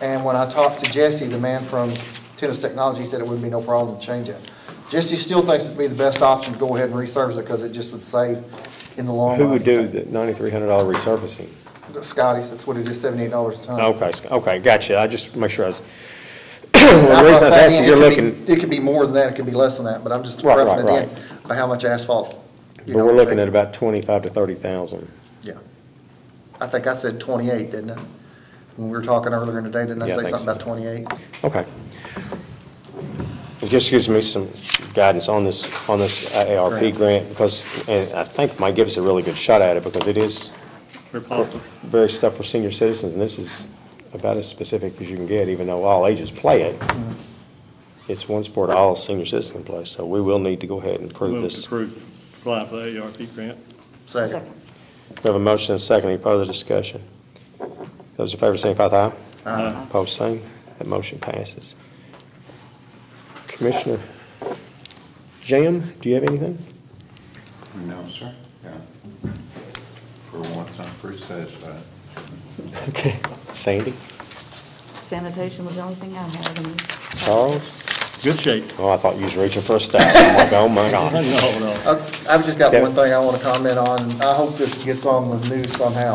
And when I talked to Jesse, the man from Tennis Technology, he said it wouldn't be no problem to change it. Jesse still thinks it'd be the best option to go ahead and resurface it, because it just would save in the long run. Who would do the ninety-three hundred dollar resurfacing? The Scotty's, that's what it is, seventy-eight dollars a ton. Okay, okay, gotcha, I just make sure I was, the reason I was asking, you're It could be- looking, It could be more than that, it could be less than that, but I'm just Right, right, roughing it in by how much asphalt. you but know, we're looking at about twenty-five to thirty thousand. Yeah. I think I said twenty-eight, didn't I? When we were talking earlier today, didn't I Yeah, I say think something so. about twenty-eight? Okay. It just gives me some guidance on this, on this AARP Grant. grant, because, and I think might give us a really good shot at it, because it is Very positive. very stuff for senior citizens, and this is about as specific as you can get, even though all ages play it. Mm-hmm. It's one sport all senior citizens play, so we will need to go ahead and approve Move to this. approve, apply for the AARP grant. Second. Second. We have a motion and a second. Any further discussion? Those in favor, signify with aye. Aye. Opposed, same. That motion passes. Commissioner Jam, do you have anything? No, sir. Yeah. For once, I'm pretty satisfied. Okay. Sandy? Sanitation was the only thing I had. and- Charles? Good shape. Oh, I thought you was reaching for a stat. I'm like, oh my gosh. No, no. Uh, I've just got one thing I want to comment on. I hope this gets on the news somehow.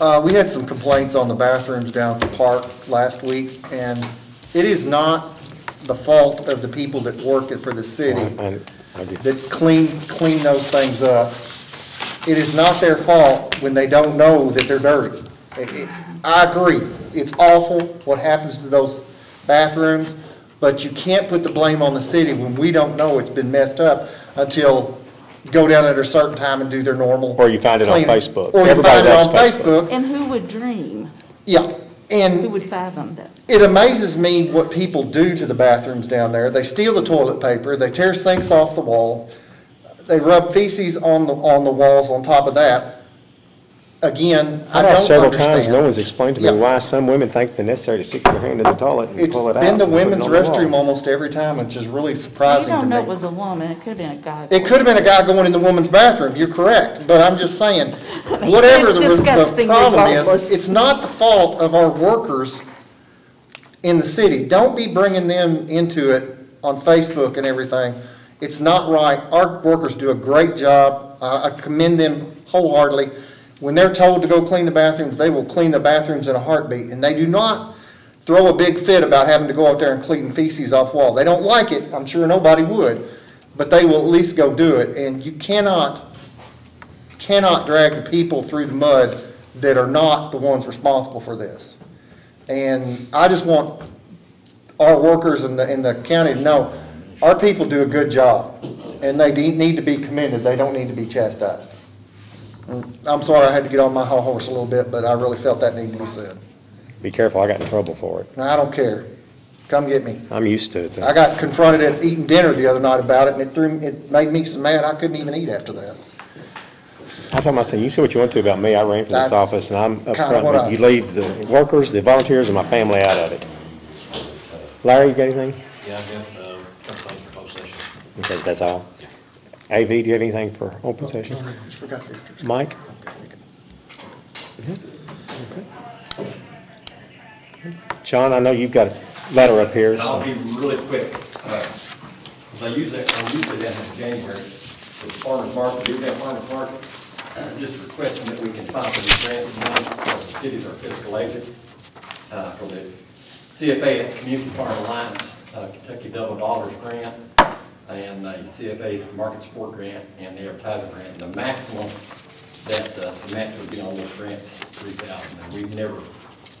Uh, we had some complaints on the bathrooms down at the park last week, and it is not the fault of the people that work it for the city. I- I do. that clean, clean those things up. It is not their fault when they don't know that they're dirty. It- it- I agree, it's awful what happens to those bathrooms, but you can't put the blame on the city when we don't know it's been messed up until go down at a certain time and do their normal. Or you find it on cleaning. Facebook. Or you Everybody find it loves on Facebook. Facebook, And who would dream? yeah. And Who would fathom that? it amazes me what people do to the bathrooms down there. They steal the toilet paper, they tear sinks off the wall, they rub feces on the, on the walls on top of that. Again, I I've don't asked several times, no understand. one's explained to me Yeah. why some women think it necessary to stick their hand in the toilet and It's pull it out. been the and put it women's on the wall. restroom almost every time, which is really You surprising to don't know it me. was a woman, it could have been a guy. It could have been a guy going in the woman's bathroom, you're correct, but I'm just saying, whatever It's the, the disgusting problem regardless. is, it's not the fault of our workers in the city. Don't be bringing them into it on Facebook and everything. It's not right. Our workers do a great job. I commend them wholeheartedly. When they're told to go clean the bathrooms, they will clean the bathrooms in a heartbeat. And they do not throw a big fit about having to go out there and clean feces off wall. They don't like it. I'm sure nobody would. But they will at least go do it. And you cannot, cannot drag the people through the mud that are not the ones responsible for this. And I just want our workers in the, in the county to know, our people do a good job, and they need to be commended, they don't need to be chastised. I'm sorry I had to get on my high horse a little bit, but I really felt that needed to be said. Be careful, I got in trouble for it. And I don't care, come get me. I'm used to it. though. I got confronted at eating dinner the other night about it, and it threw, it made me so mad I couldn't even eat after that. I told myself, you say what you want to about me, I ran for this That's office, and I'm up front. but you leave the workers, the volunteers, and my family out of it. Larry, you got anything? Yeah, I've got, uh, a couple things for closed session. Okay, that's all. AV, do you have anything for open session? Just forgot the- Mike? John, I know you've got a letter up here, And I'll so. be really quick. Because I use that, I usually that in January for the farmer's market, do that farmer's market. uh, Just requesting that we can file for these grants and money, because the cities are fiscal agent uh, for the CFA it's Community Farm Alliance uh, Kentucky Double Dollars Grant and the CFA Market Support Grant and the advertising grant. The maximum that uh, the match would be on those grants is three thousand, and we've never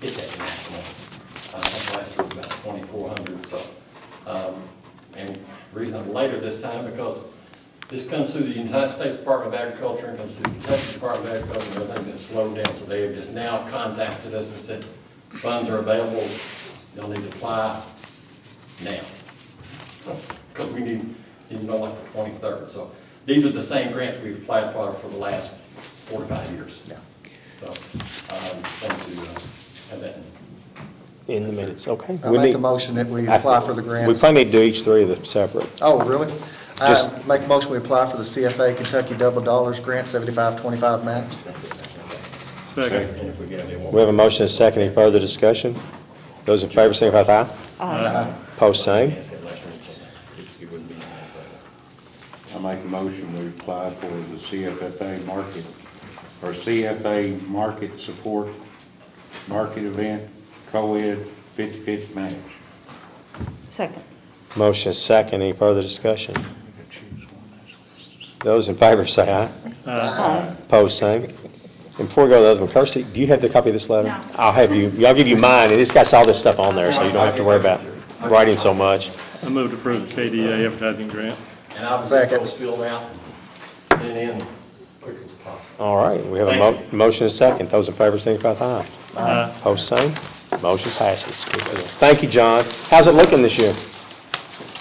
hit that maximum. Uh, last year was about twenty-four hundred, so. um, And reason I'm later this time, because this comes through the United States Department of Agriculture and comes through the Kentucky Department of Agriculture, and everything's slowed down, so they have just now contacted us and said, funds are available, y'all need to apply now. Because we need, need to know like the twenty-third, so these are the same grants we've applied for for the last four to five years. Yeah. So, um, wanted to uh, have that in In the minutes, okay. I We make need- a motion that we I- apply for the grant. We grants. probably need to do each three of them separate. Oh, really? Just- Uh, Make a motion, we apply for the CFA Kentucky Double Dollars Grant, seventy-five, twenty-five match. Second. And if we get any more. We have a motion and a second. Any further discussion? Those in favor, signify with aye. Aye. Post same. Asked that last year, and said it- it wouldn't be in there, I make a motion, we apply for the CFFA market, or CFA market support, market event, co-ed, fifty-fifty match. Second. Motion is second. Any further discussion? Those in favor, say aye. Aye. Post same. And before we go to the other one, Kirsty, do you have the copy of this letter? No. I'll have you, I'll give you mine, and it's got all this stuff on there, so you don't have to worry about writing so much. I move to approve the KDA advertising grant. And I'll get Second. those filled out and in as quick as possible. All right, we have a mo- motion and a second. Those in favor, signify with aye. Aye. Post same. Motion passes. Thank you, John. How's it looking this year?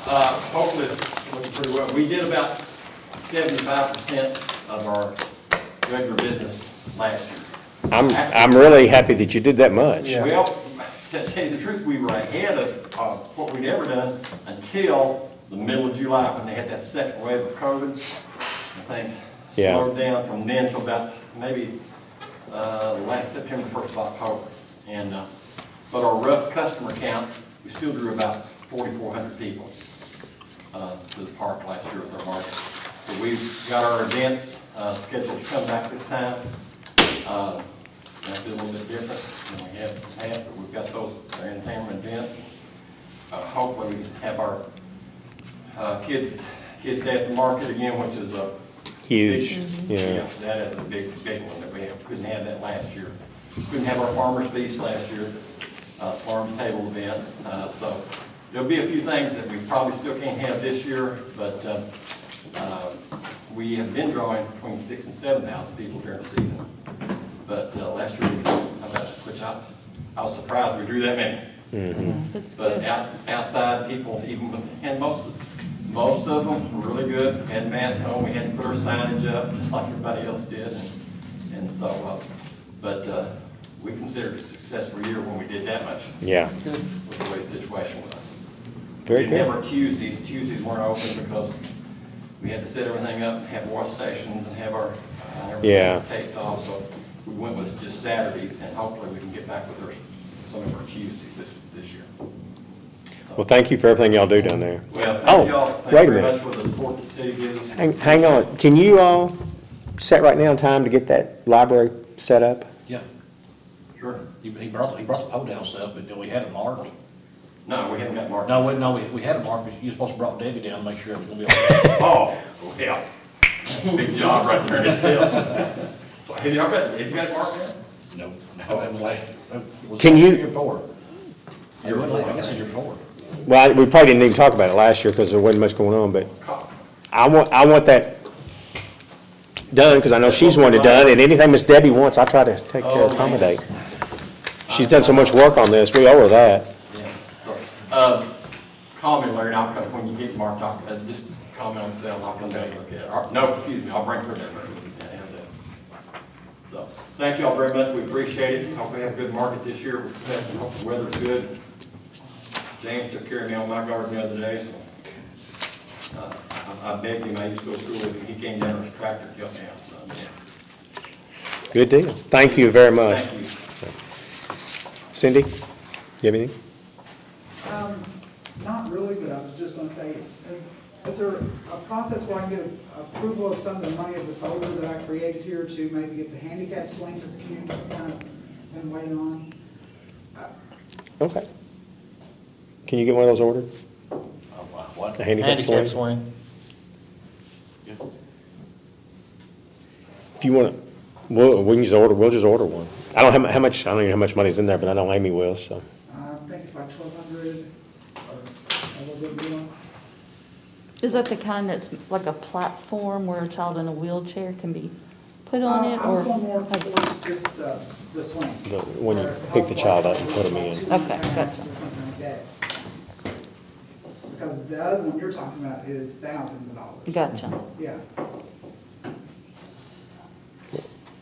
Uh, hopefully it's looking pretty well. We did about seventy-five percent of our regular business last year. I'm, I'm really happy that you did that much. Yeah. Well, to tell you the truth, we were ahead of, uh what we'd ever done until the middle of July when they had that second wave of COVID. And things Yeah. slowed down from then to about maybe, uh, last September, first of October. And, uh, but our rough customer count, we still drew about forty-four hundred people, uh, to the park last year with our market. So we've got our events, uh, scheduled to come back this time. Uh, be a little bit different than we have in the past, but we've got those, our entertainment events. Uh, Hopefully, we have our uh, kids, kids day at the market again, which is a. Huge, big- yeah. That is a big, big one that we have, couldn't have that last year. Couldn't have our farmer's feast last year, uh, farm table event. Uh, So there'll be a few things that we probably still can't have this year, but um, uh, we have been drawing between six and seven thousand people during the season. But uh, last year, we drew about, which I, I was surprised we drew that many. That's But good. out, outside people, even, with- and most, most of them were really good, had masks on, we had to put our signage up, just like everybody else did, and, and so, uh, but, uh, we considered it a successful year when we did that much, Yeah, with the way the situation was. very We didn't have good. our Tuesdays, Tuesdays weren't open because we had to set everything up, and have wash stations, and have our, uh, everything Yeah. taped off, so we went with just Saturdays, and hopefully we can get back with our, some of our Tuesdays this, this year. Well, thank you for everything y'all do down there. Well, Oh, thank y'all, thank wait a you very minute. much for the support the city gives us. Hang, hang on, can you all set right now in time to get that library set up? Yeah, Sure. he, he brought, he brought the pole down stuff, but we had it marked. No, we haven't got Mark. No, we, no, we, we had it marked, but you were supposed to brought Debbie down to make sure everything was gonna be okay. Oh, yeah. Big job right there in itself. So have y'all got, have you got Mark yet? No, no, it was like, it was Can like you- the Year before. Year before, I guess it was year before. Well, I- we probably didn't even talk about it last year because there wasn't much going on, but I want, I want that done because I know she's wanted it done, and anything Miss Debbie wants, I try to take care of, accommodate. She's done so much work on this, we owe her that. Yeah. So, um, Call me, Larry, and I'll come, when you get Mark, I'll, uh, just call me on the and I'll come down and look at it. Or, no, excuse me, I'll bring her down. How's that? Thank you all very much, we appreciate it. I Hope we have a good market this year. Hope the weather's good. James took care of me on my garden the other day, so uh, I I begged him, I used to go to school with him, he came down on his tractor to help me out, so. Good deal. Thank you very much. Thank you. Cindy, you have anything? Um, not really, but I was just gonna say, is, is there a process where I can get approval of some of the money of the folder that I created here to maybe get the handicap swing that the community's kind of been waiting on? Okay. Can you get one of those ordered? Oh, What? A handicap swing? swing. If you want to, we'll, we can just order, we'll just order one. I don't have, how much, I don't even know how much money's in there, but I know Amy will, so. I think it's like twelve hundred or a little bit more. Is that the kind that's like a platform where a child in a wheelchair can be put on it, Uh, I was or? going more towards just, uh, the swing. The- when you pick the child up and put 'em in. Okay, gotcha. Or something like that. Because the other one you're talking about is thousands of dollars. Gotcha. Yeah,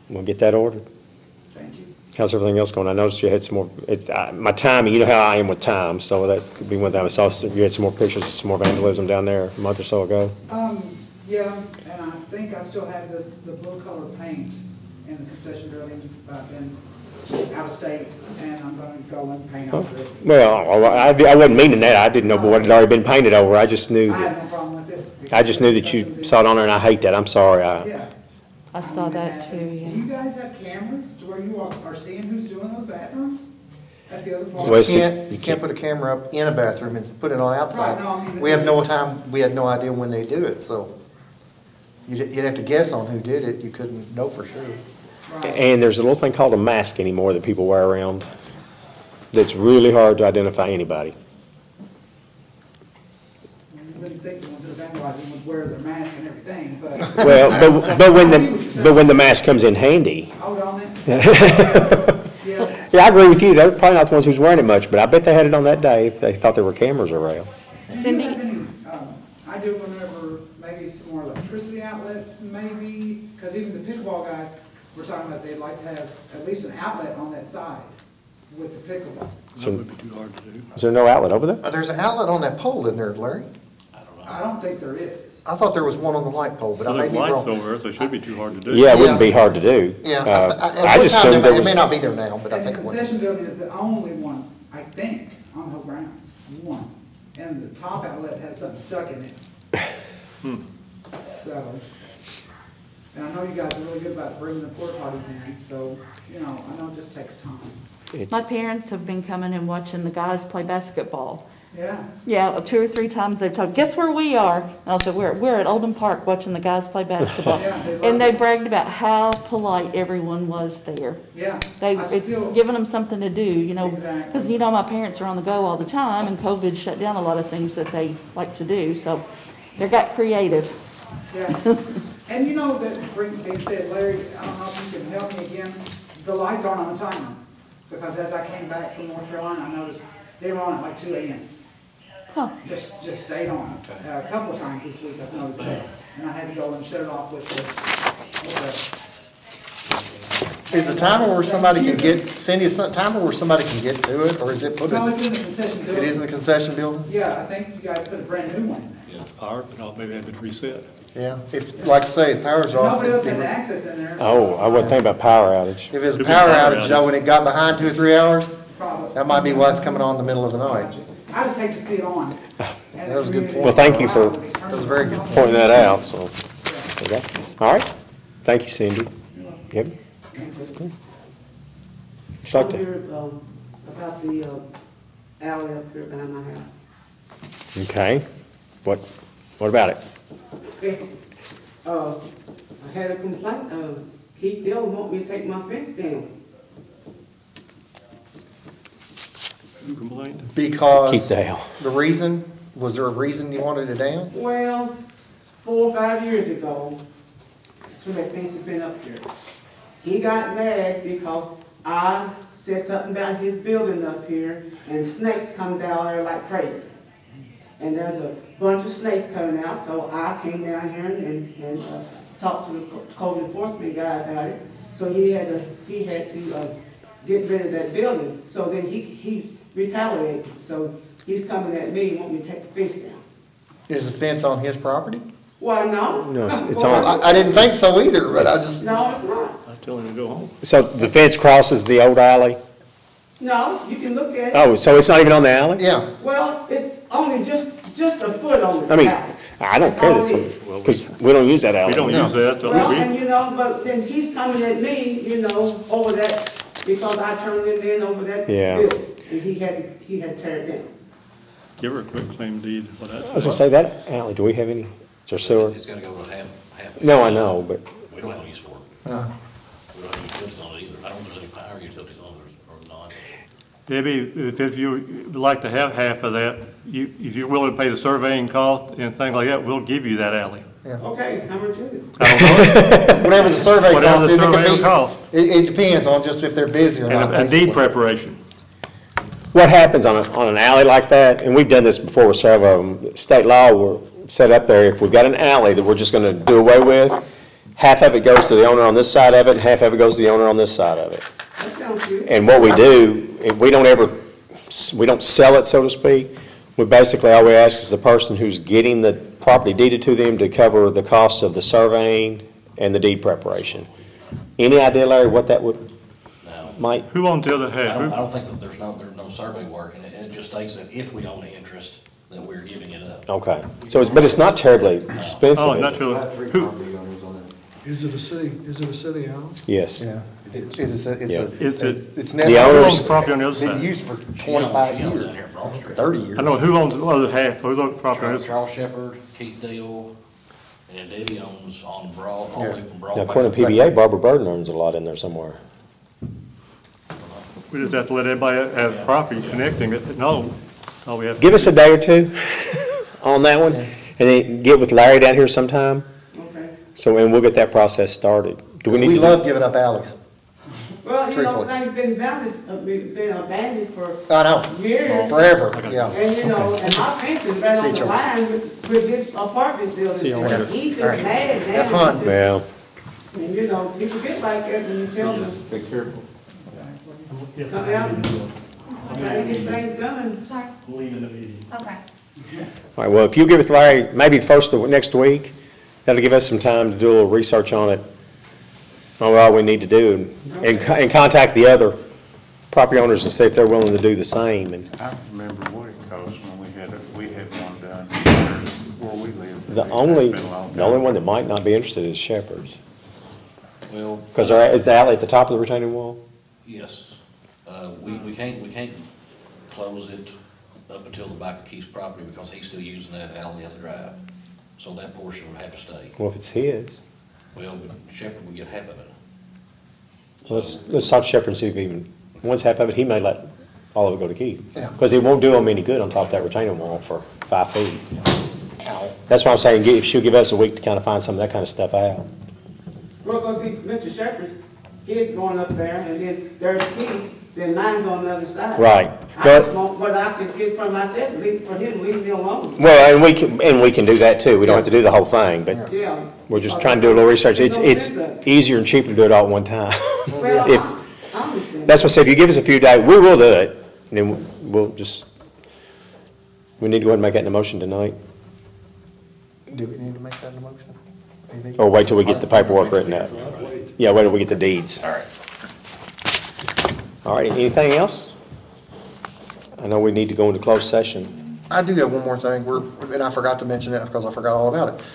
We'll get that ordered. thank you. How's everything else going? I noticed you had some more, it, I- my timing, you know how I am with time, so that could be one thing. I saw some- you had some more pictures of some more vandalism down there a month or so ago. Um, yeah, and I think I still have this, the blue color paint in the concession building, but I've been out of state, and I'm gonna go and paint over it. Well, I, I wasn't meaning that. I didn't know but what had already been painted over. I just knew I that, have no problem with it. I just knew that you saw it on there and I hate that. I'm sorry. I, Yeah. I saw mean, that too, Do yeah. you guys have cameras to where you are, are seeing who's doing those bathrooms at the other Well, park? it's- You can't, you can't put a camera up in a bathroom and put it on outside. Right, no, I mean- We have no time, we had no idea when they do it, so you'd, you'd have to guess on who did it, you couldn't know for sure. Right. and there's a little thing called a mask anymore that people wear around that's really hard to identify anybody. You wouldn't think the ones that are vandalizing would wear their mask and everything, but, Well, but, but when the, but when the mask comes in handy. hold on it. Yeah, Yeah, I agree with you. They're probably not the ones who's wearing it much, but I bet they had it on that day if they thought there were cameras around. Cindy? have any, um, I do whenever, maybe some more electricity outlets, maybe, because even the pickleball guys were talking about they'd like to have at least an outlet on that side with the pickleball. So, would be too hard to do. is there no outlet over there? Uh, There's an outlet on that pole in there, Larry. I don't know. I don't think there is. I thought there was one on the light pole, but I Well, may there's be lights wrong. over there, so it should be too hard to do. Yeah, it wouldn't be hard to do. Yeah, Uh, I- I- at I one just time assumed there there may- It may was, not be there now, but I And think the it was. concession building is the only one, I think, on Hope Grounds, one. And the top outlet has something stuck in it. Hmm. So, and I know you guys are really good about bringing the porta potties in, so, you know, I know it just takes time. it's- My parents have been coming and watching the guys play basketball. Yeah, Yeah, two or three times they've told, guess where we are? And I said, we're, we're at Oldham Park watching the guys play basketball. Yeah, they love And they it. bragged about how polite everyone was there. yeah. They, I it's still- giving them something to do, you know, Exactly. because, you know, my parents are on the go all the time, and COVID shut down a lot of things that they like to do, so they got creative. Yeah, and you know, that bring- being said, Larry, I don't know if you can help me again, the lights aren't on a timer. Because as I came back from North Carolina, I noticed they were on at like two AM. Huh. Just, just stayed on. Uh, A couple of times this week I've noticed that. And I had to go and shut it off with the, with Is the timer where somebody can get, Cindy, is the timer where somebody can get to it, or is it the, put no, in? it's in the concession It building. is in the concession building? Yeah, I think you guys put a brand new one in there. Yeah, it's powered, but I'll maybe have it reset. Yeah, if, like I say, if power's off. Nobody else it'd has be- access in there. oh, I wasn't thinking about power outage. If it's a Could be power power outage, outage. though, when it got behind two or three hours, Probably. that might be why it's coming on in the middle of the night. I just hate to see it on. That was a good point. Well, thank you for- That was very good point. Pointing that out, so, okay. All right. Thank you, Cindy. Yep. Would you like to? um, About the uh, alley up here behind my house. Okay. What, what about it? Uh, I had a complaint, uh, Keith Dillon want me to take my fence down. Who complained? Because. Keith Dale. The reason, was there a reason you wanted it down? Well, four or five years ago, that's when that fence had been up here. He got mad because I said something about his building up here, and snakes comes out there like crazy. And there's a bunch of snakes coming out, so I came down here and, and uh, talked to the code enforcement guy about it. So he had to, he had to, uh, get rid of that building. So then he, he retaliated. So he's coming at me, wanting me to take the fence down. Is the fence on his property? Well, no. No, it's- it's on- I, I didn't think so either, but I just, No, it's not. I tell him to go home. So the fence crosses the old alley? No, you can look at it. Oh, so it's not even on the alley? yeah. Well, it's only just, just a foot on the I mean, alley. I don't care that's, because we don't use that alley. We don't use that, so Well, we, and you know, but then he's coming at me, you know, over that, because I turned him in over that Yeah. building. And he had, he had to tear it down. give her a quick claim deed for that. I was gonna say, that alley, do we have any, is there sewer? It's gotta go to half, half. No, I know, but, We don't have any use for it. Uh, We don't have any utilities on it either. I don't know there's any power utilities on it or not. Debbie, if, if you would like to have half of that, you, if you're willing to pay the surveying cost and things like that, we'll give you that alley. Yeah. Okay, how much is it? I don't know. Whatever the survey Whatever cost the is, it survey could be, cost. it, it depends on just if they're busy or not. And, and basically. deed preparation. what happens on, a- on an alley like that, and we've done this before with several of them, state law, we're set up there, if we've got an alley that we're just gonna do away with, half of it goes to the owner on this side of it, and half of it goes to the owner on this side of it. That sounds good. And what we do, if we don't ever, we don't sell it, so to speak. We basically, all we ask is the person who's getting the property deeded to them to cover the cost of the surveying and the deed preparation. Any idea, Larry, what that would, Now, might, Who owns the other I half? don't, I Who- don't think that there's no, there's no survey work, and it, it just states that if we own the interest, that we're giving it up. okay. So, it's but it's not terribly expensive, Oh, is not it? to, I have three who, property owners on it. Is it a city, is it a city owned? Yes. Yeah, it is, a- it's Yeah. a, It's a- it's The never. who owners- owns the property on the other Been side? used for twenty-five she owns years, here in Broad Street. thirty years. I know, who owns the other half? Who's on the property on Charles this? Charles Shepherd, Keith Deal, and Debbie owns on Broad, all the way from Broad. Now, according to up. PVA, Barbara Burden owns a lot in there somewhere. We just have to let everybody have property connecting it, no, all we have. to Give do. us a day or two on that one, and then get with Larry down here sometime, Okay. so, and we'll get that process started. Do we need to? We do- love giving up alleys. Well, you know, Truthfully. things been abandoned, uh, been been abandoned for I know, years. forever, yeah. And, you know, and my fence has been on See the line with, with this apartment building. See you and later. He's All right. just mad now. Have fun. Well, And, you know, people get like that when you tell them, Be careful. come out, and try to get things done. Sorry, Leaving the meeting. okay. all right, well, if you give it to Larry, maybe the first of next week, that'll give us some time to do a little research on it, on all we need to do, and- and, co- and contact the other property owners and see if they're willing to do the same, and I remember what it cost when we had, it- we had one done where we lived. the only, been a long the only time. one that might not be interested is Shepherd's. Well. Because is the alley at the top of the retaining wall? Yes, uh, we, we can't, we can't close it up until the back of Keith's property because he's still using that alley as a drive. So that portion would have to stay. Well, if it's his, Well, but Shepherd would get half of it. Let's, let's talk to Shepherd and see if even, once half of it, he may let all of it go to Keith. Yeah. Because it won't do him any good on top of that retaining wall for five feet. That's why I'm saying, if she'll give us a week to kind of find some of that kind of stuff out. Well, cause see, Mr. Shepherd's, his going up there, and then there's Keith, then mine's on the other side. Right. I But- just want what I can get for myself, leave, for him, leave me alone. Well, and we can, and we can do that too. We don't have to do the whole thing, but Yeah. we're just trying to do a little research. It's, it's easier and cheaper to do it all at one time. Well, If- I, I understand. That's what I said, if you give us a few days, we will do it, and then we'll just, we need to go ahead and make that in a motion tonight, Do we need to make that a motion? Or wait till we get the paperwork written up. Yeah, wait till we get the deeds. All right. All right, anything else? I know we need to go into closed session. I do have one more thing, we're, and I forgot to mention it because I forgot all about it.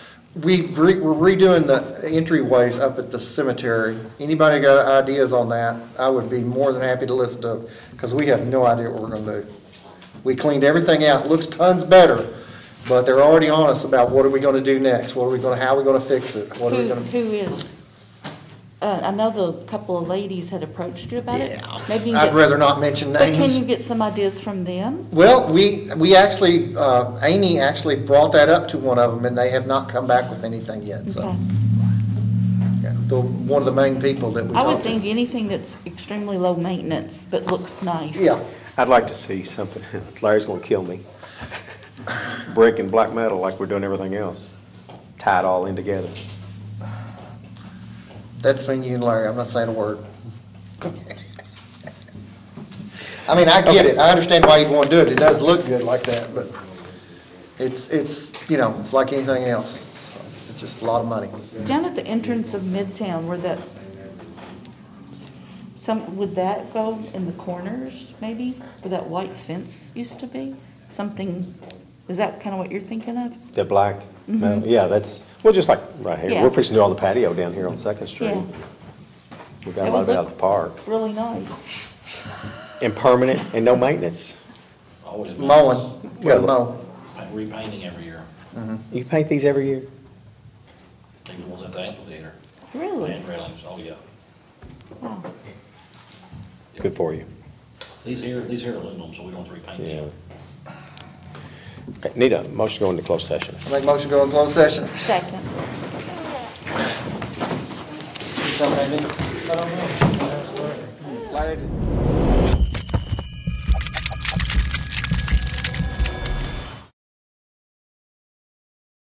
We've re, we're redoing the entryways up at the cemetery. Anybody got ideas on that? I would be more than happy to listen to, because we have no idea what we're gonna do. We cleaned everything out, looks tons better, but they're already on us about what are we gonna do next? What are we gonna, how are we gonna fix it? What are we Who, gonna? who is? Uh, I know the couple of ladies had approached you about it. Maybe you can I'd get rather s- not mention But can names. you get some ideas from them? Well, we, we actually, uh, Amy actually brought that up to one of them, and they have not come back with anything yet, so. Okay. yeah, The, one of the main people that we I would talked to. think anything that's extremely low maintenance but looks nice. Yeah, I'd like to see something, Larry's gonna kill me. Brick and black metal like we're doing everything else, tie it all in together. That's between you and Larry, I'm not saying a word. I mean, I get it, I understand why you wanna do it, it does look good like that, but it's, it's, you know, it's like anything else. It's just a lot of money. Down at the entrance of Midtown, where that, some, would that go in the corners, maybe, where that white fence used to be? Something, is that kind of what you're thinking of? The black, metal, yeah, that's, well, just like right here. Yeah. We're fixing to do all the patio down here on Second Street. Yeah. We've got a It lot would of it out look- the park. Really nice. And permanent and no maintenance. Always been Mowing, gotta mow. Repainting every year, mm-hmm. You paint these every year? even the ones at the amphitheater. Really? And railings, oh yeah. Wow. Good for you. These here, these here are aluminum, so we don't have to repaint Yeah. them. Okay, Need a motion to go into closed session. I Make motion to go in closed session. Second. Something, Andy? I don't know. That's Larry. Larry,